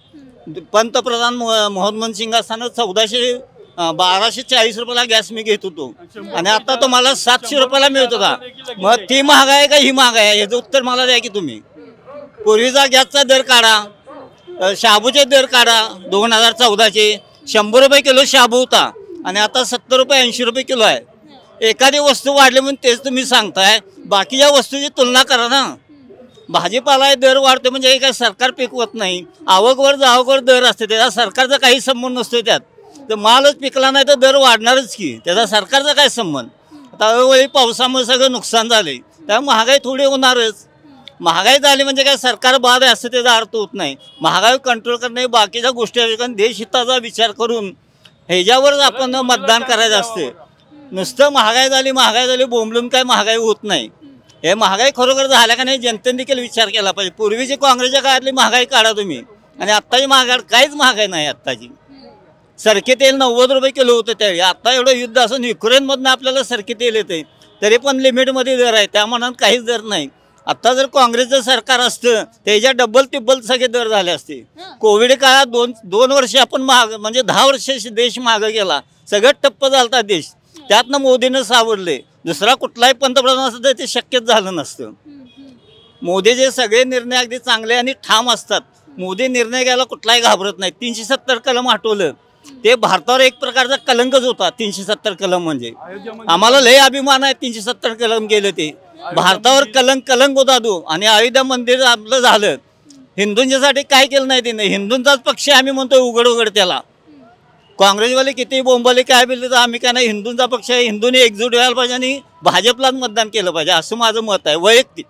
पंतप्रधान मो- मनमोहन सिंग असताना चौदाशे बाराशे चाळीस रुपयाला गॅस मी घेत होतो. आणि आता तुम्हाला सातशे रुपयाला मिळत होता. मग ती महाग आहे का ही महाग आहे? याचं उत्तर मला द्या की तुम्ही. पूर्वीचा गॅसचा दर काढा. शाबूचे दर काढा. दोन हजार चौदाचे. शंभर रुपये किलो शाबू होता. आणि आता सत्तर रुपये ऐंशी रुपये किलो आहे. एखादी वस्तू वाढली म्हणून तेच तुम्ही सांगताय. बाकीच्या वस्तूची तुलना करा ना. भाजीपाला दर वाढतो म्हणजे हे काय सरकार पिकवत नाही. आवकवर जावकवर दर असते. त्याचा सरकारचा काही संबंध नसतो त्यात. तर मालच पिकला नाही तर दर वाढणारच की. त्याचा सरकारचा काय संबंध? आता अवेळी पावसामुळे सगळं नुकसान झाले त्यामुळे महागाई थोडी होणारच. महागाई झाली म्हणजे काय सरकार बाद आहे असं त्याचा अर्थ होत नाही. महागाई कंट्रोल करणे बाकीच्या गोष्टी आहेत. कारण देशहिताचा विचार करून ह्याच्यावरच आपण मतदान करायचं असते नुसतं महागाई झाली महागाई झाली बोंबलून काय महागाई होत नाही. हे महागाई खरोखर झाल्या का नाही जनतेने देखील विचार केला पाहिजे. पूर्वीची काँग्रेसच्या काळातली महागाई काढा तुम्ही. आणि आत्ताची महागाई काहीच महागाई नाही आत्ताची. सरके तेल नव्वद रुपये किलो होतं त्यावेळी आता एवढं युद्ध असून युक्रेनमधनं आपल्याला सरके तेल येते तरी पण लिमिटमध्ये दर आहे त्या मनात काहीच दर नाही. आता जर काँग्रेसचं सरकार असतं त्याच्या डबल तिब्बल सगळे दर झाले असते. कोविड काळात दोन दोन वर्ष आपण महाग म्हणजे दहा वर्ष देश मागं गेला. सगळं टप्प झालता देश. त्यातनं मोदीनं सावरले. दुसरा कुठलाही पंतप्रधान असतं तर ते शक्यच झालं नसतं. मोदीचे सगळे निर्णय अगदी चांगले आणि ठाम असतात. मोदी निर्णय घ्यायला कुठलाही घाबरत नाही. तीनशे सत्तर कलम हटवलं ते भारतावर एक प्रकारचा कलंकच होता तीनशे सत्तर कलम म्हणजे. आम्हाला लय अभिमान आहे तीनशे सत्तर कलम गेले ते. भारतावर कलंक कलंक होता तो. आणि अयोध्या मंदिर आपलं झालं. हिंदूंच्यासाठी काय केलं नाही तिने. हिंदूंचाच पक्ष आम्ही म्हणतो उघड उघड त्याला. काँग्रेसवाले किती बोंबले काय बोलले तर आम्ही काय नाही. हिंदूंचा पक्ष आहे हिंदूंनी एकजूट व्हायला पाहिजे आणि भाजपलाच मतदान केलं पाहिजे. असं माझं मत आहे. वैयक्तिक.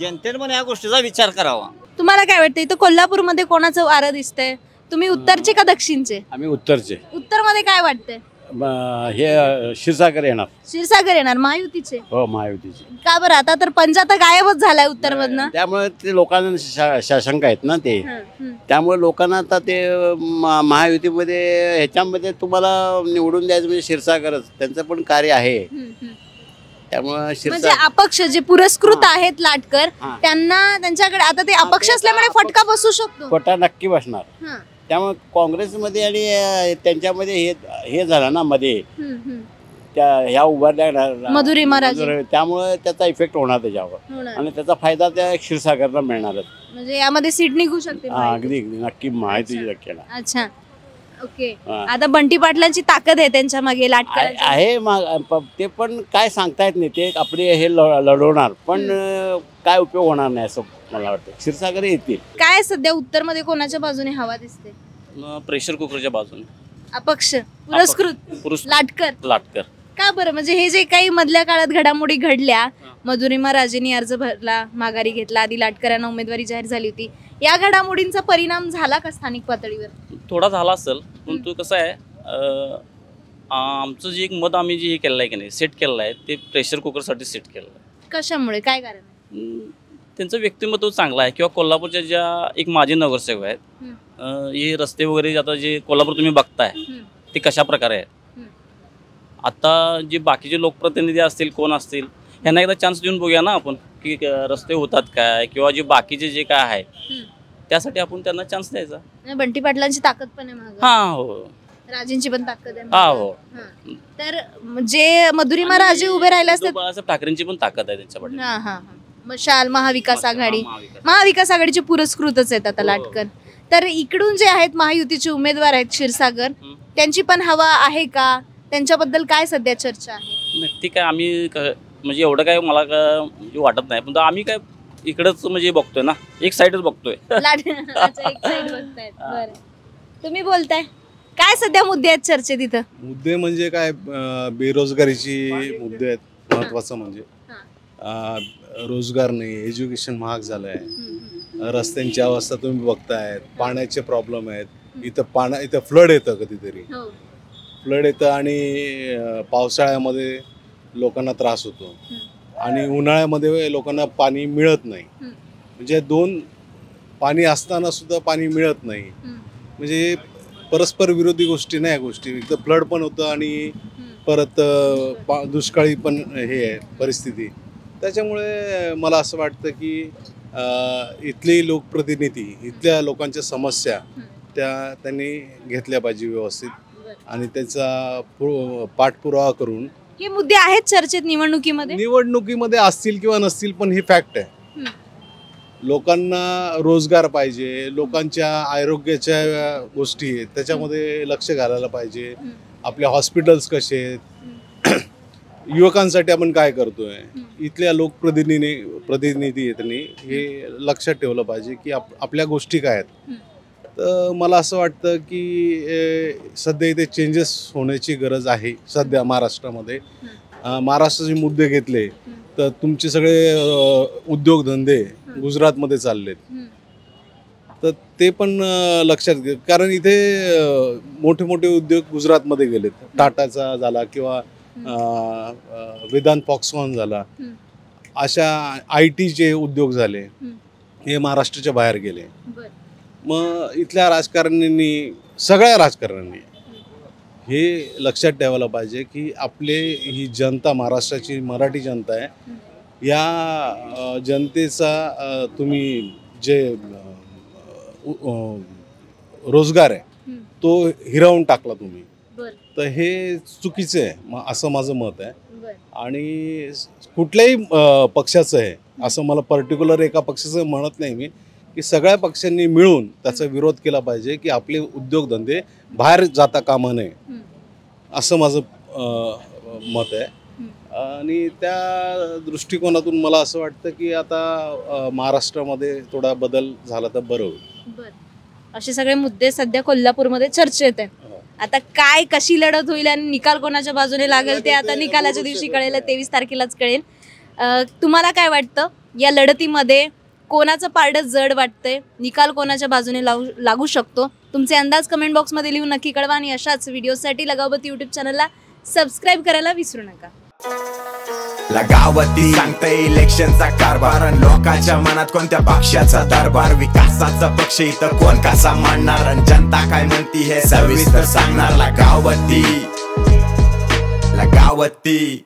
जनतेने पण या गोष्टीचा विचार करावा. तुम्हाला काय वाटतं इथं कोल्हापूरमध्ये कोणाचं वारं दिसतंय? तुम्ही उत्तरचे का दक्षिणचे? आम्ही उत्तरचे. उत्तरमध्ये काय वाटतंय? म, हे अ, क्षीरसागर येणार. क्षीरसागर येणार महायुतीचे? हो महायुतीचे. का बरं? आता तर पंजा तर गायबच झालाय उत्तरमधनं. त्यामुळे ते लोकांना शा- शाशंक आहेत ना ते. त्यामुळे लोकांना आता ते म- महायुतीमध्ये ह्याच्यामध्ये तुम्हाला निवडून द्यायचं म्हणजे क्षीरसागरच. त्यांचं पण कार्य आहे. त्यामुळं म्हणजे क्षीरसागर अपक्ष जे पुरस्कृत आहेत लाटकर त्यांना त्यांच्याकडे आता ते अपक्ष असल्यामुळे फटका बसू शकतो. कोटा नक्की बसणार. हां. त्यामुळे काँग्रेसमध्ये आणि त्यांच्यामध्ये हे हे झालं ना मध्ये. त्या ह्या उभारल्या. मधुरि- त्यामुळे त्याचा इफेक्ट होणार त्याच्यावर. आणि त्याचा फायदा त्या क्षीरसागरला मिळणारच. म्हणजे यामध्ये सीट निघू शकते अगदी अगदी. नक्की माहिती अच्छा. ओके. आता बंटी पाटलांची ताकद आहे त्यांच्या मागे लाटकर आहे ते पण काय सांगता येत नाही. ते आपले हे लढवणार. पण काय उपयोग होणार नाही असं मला वाटतं. क्षीरसागर येतील. काय सध्या उत्तरमध्ये कोणाच्या बाजूने हवा दिसते? प्रेशर कुकरच्या बाजूने. अपक्ष पुरस्कृत पुरुष लाटकर. लाटकर. का बरं? म्हणजे हे जे काही मधल्या काळात घडामोडी घडल्या मधुरिमा राजेंनी अर्ज भरला माघारी घेतला आधी लाटकर यांना उमेदवारी जाहीर झाली होती. या घडामोडींचा परिणाम झाला का स्थानिक पातळीवर? थोडा झाला असेल पण तो कसं आहे अं, आमचं जे एक मत आम्ही जे हे केलेलं आहे की नाही सेट केलेलं आहे ते प्रेशर कुकरसाठी सेट केलेलं आहे. कशामुळे? काय कारण आहे? अं, त्यांचं व्यक्तिमत्व चांगलं आहे. किंवा कोल्हापूरच्या ज्या एक माजी नगरसेवक आहेत हे रस्ते वगैरे आता जे कोल्हापूर तुम्ही बघताय. ते कशा प्रकारे आहेत? आता जे बाकीचे लोकप्रतिनिधी असतील कोण असतील यांना एकदा चान्स देऊन बघूया ना आपण की रस्ते होतात काय किंवा जे बाकीचे जे काय आहे त्यासाठी आपण त्यांना चान्स द्यायचा. बंटी पाटलांची ताकद पण आहे. हा हो. राजेंची पण ताकद आहे हा. हो. तर जे मधुरिमा राजे उभे राहिले असते उद्धव बाळासाहेब ठाकरेंची पण ताकद आहे त्यांच्याकडे हा हा हा. मशाल महाविकास आघाडी. महाविकास आघाडीचे पुरस्कृतच आहेत आता लाटकर. तर इकडून जे आहेत महायुतीचे उमेदवार आहेत क्षीरसागर त्यांची पण हवा आहे का? त्यांच्याबद्दल काय सध्या चर्चा आहे? नाही, ते काय आम्ही म्हणजे एवढं काय मला का म्हणजे वाटत नाही. पण आम्ही काय इकडंच म्हणजे बघतोय ना एक साईडच बघतोय. तुम्ही बोलताय. काय सध्या मुद्दे आहेत चर्चेत इथं? मुद्दे म्हणजे काय बेरोजगारीची मुद्दे आहेत महत्वाचं म्हणजे. रोजगार नाही एज्युकेशन महाग झालं आहे रस्त्यांची अवस्था तुम्ही बघताय पाण्याचे प्रॉब्लेम आहेत. इथं पाण्या इथं फ्लड येतं कधीतरी. फ्लड येतं आणि पावसाळ्यामध्ये लोकांना त्रास होतो. आणि उन्हाळ्यामध्ये लोकांना पाणी मिळत नाही. म्हणजे दोन पाणी असताना सुद्धा पाणी मिळत नाही. म्हणजे परस्पर विरोधी गोष्टी नाही या गोष्टी. एक तर फ्लड पण होतं आणि परत दुष्काळी पण हे आहे परिस्थिती. त्याच्यामुळे मला असं वाटतं की इथली लोकप्रतिनिधी इथल्या लोकांच्या समस्या त्या त्यांनी घेतल्या पाहिजे व्यवस्थित. आणि त्याचा पाठपुरावा करून हे मुद्दे आहेत चर्चेत निवडणुकीमध्ये? निवडणुकीमध्ये असतील किंवा नसतील पण ही फॅक्ट आहे. लोकांना रोजगार पाहिजे लोकांच्या आरोग्याच्या गोष्टी आहेत त्याच्यामध्ये लक्ष घालायला पाहिजे. आपले हॉस्पिटल्स कसे आहेत? युवकांसाठी आपण काय करतोय? इथल्या लोकप्रतिनिधी प्रतिनिधींनी हे लक्षात ठेवलं पाहिजे की आप आपल्या गोष्टी काय आहेत. तर मला असं वाटतं की सध्या इथे चेंजेस होण्याची गरज आहे सध्या महाराष्ट्रामध्ये. महाराष्ट्राचे मुद्दे घेतले तर तुमचे सगळे उद्योगधंदे गुजरातमध्ये चाललेत. तर ते पण लक्षात घे कारण इथे मोठे मोठे उद्योग गुजरातमध्ये गेलेत. टाटाचा झाला किंवा वेदांत फॉक्सकॉन झाला. अशा आय टीचे उद्योग झाले. हे महाराष्ट्राच्या बाहेर गेले. मग इथल्या राजकारण्यांनी सगळ्या राजकारण्यांनी हे लक्षात ठेवायला पाहिजे की आपले ही जनता महाराष्ट्राची मराठी जनता आहे. या जनतेचा तुम्ही जे रोजगार आहे तो हिरावून टाकला तुम्ही. तर हे चुकीचं आहे. असं माझं मत आहे. आणि कुठल्याही पक्षाचं आहे असं मला पर्टिक्युलर एका पक्षाचं म्हणत नाही मी की सगळ्या पक्षांनी मिळून त्याचा विरोध केला पाहिजे की आपले उद्योगधंदे बाहेर जाता कामा नये. असं माझं मत आहे. आणि त्या दृष्टिकोनातून मला असं वाटतं की आता महाराष्ट्रामध्ये थोडा बदल झाला तर बरं होईल. असे सगळे मुद्दे सध्या कोल्हापूरमध्ये चर्चेत आहेत. आता काय कशी लढत होईल आणि निकाल कोणाच्या बाजूने लागेल ते आता निकालाच्या दिवशी कळेल तेवीस तारखेलाच कळेल. तुम्हाला काय वाटतं? या लढतीमध्ये कोणाचं पारडं जड वाटतंय? निकाल कोणाच्या बाजूने लागू लागू शकतो? तुमचे अंदाज कमेंट बॉक्समध्ये लिहून नक्की कळवा आणि अशाच व्हिडिओसाठी लगावत यूट्यूब चॅनलला सबस्क्राईब करायला विसरू नका. लगावती सांगते इलेक्शनचा कारभार आणि लोकांच्या मनात कोणत्या पक्षाचा दरबार? विकासाचा पक्ष इथं कोण कसा मांडणार? आणि जनता काय म्हणती हे सविस्तर सांगणार लगावती लगावती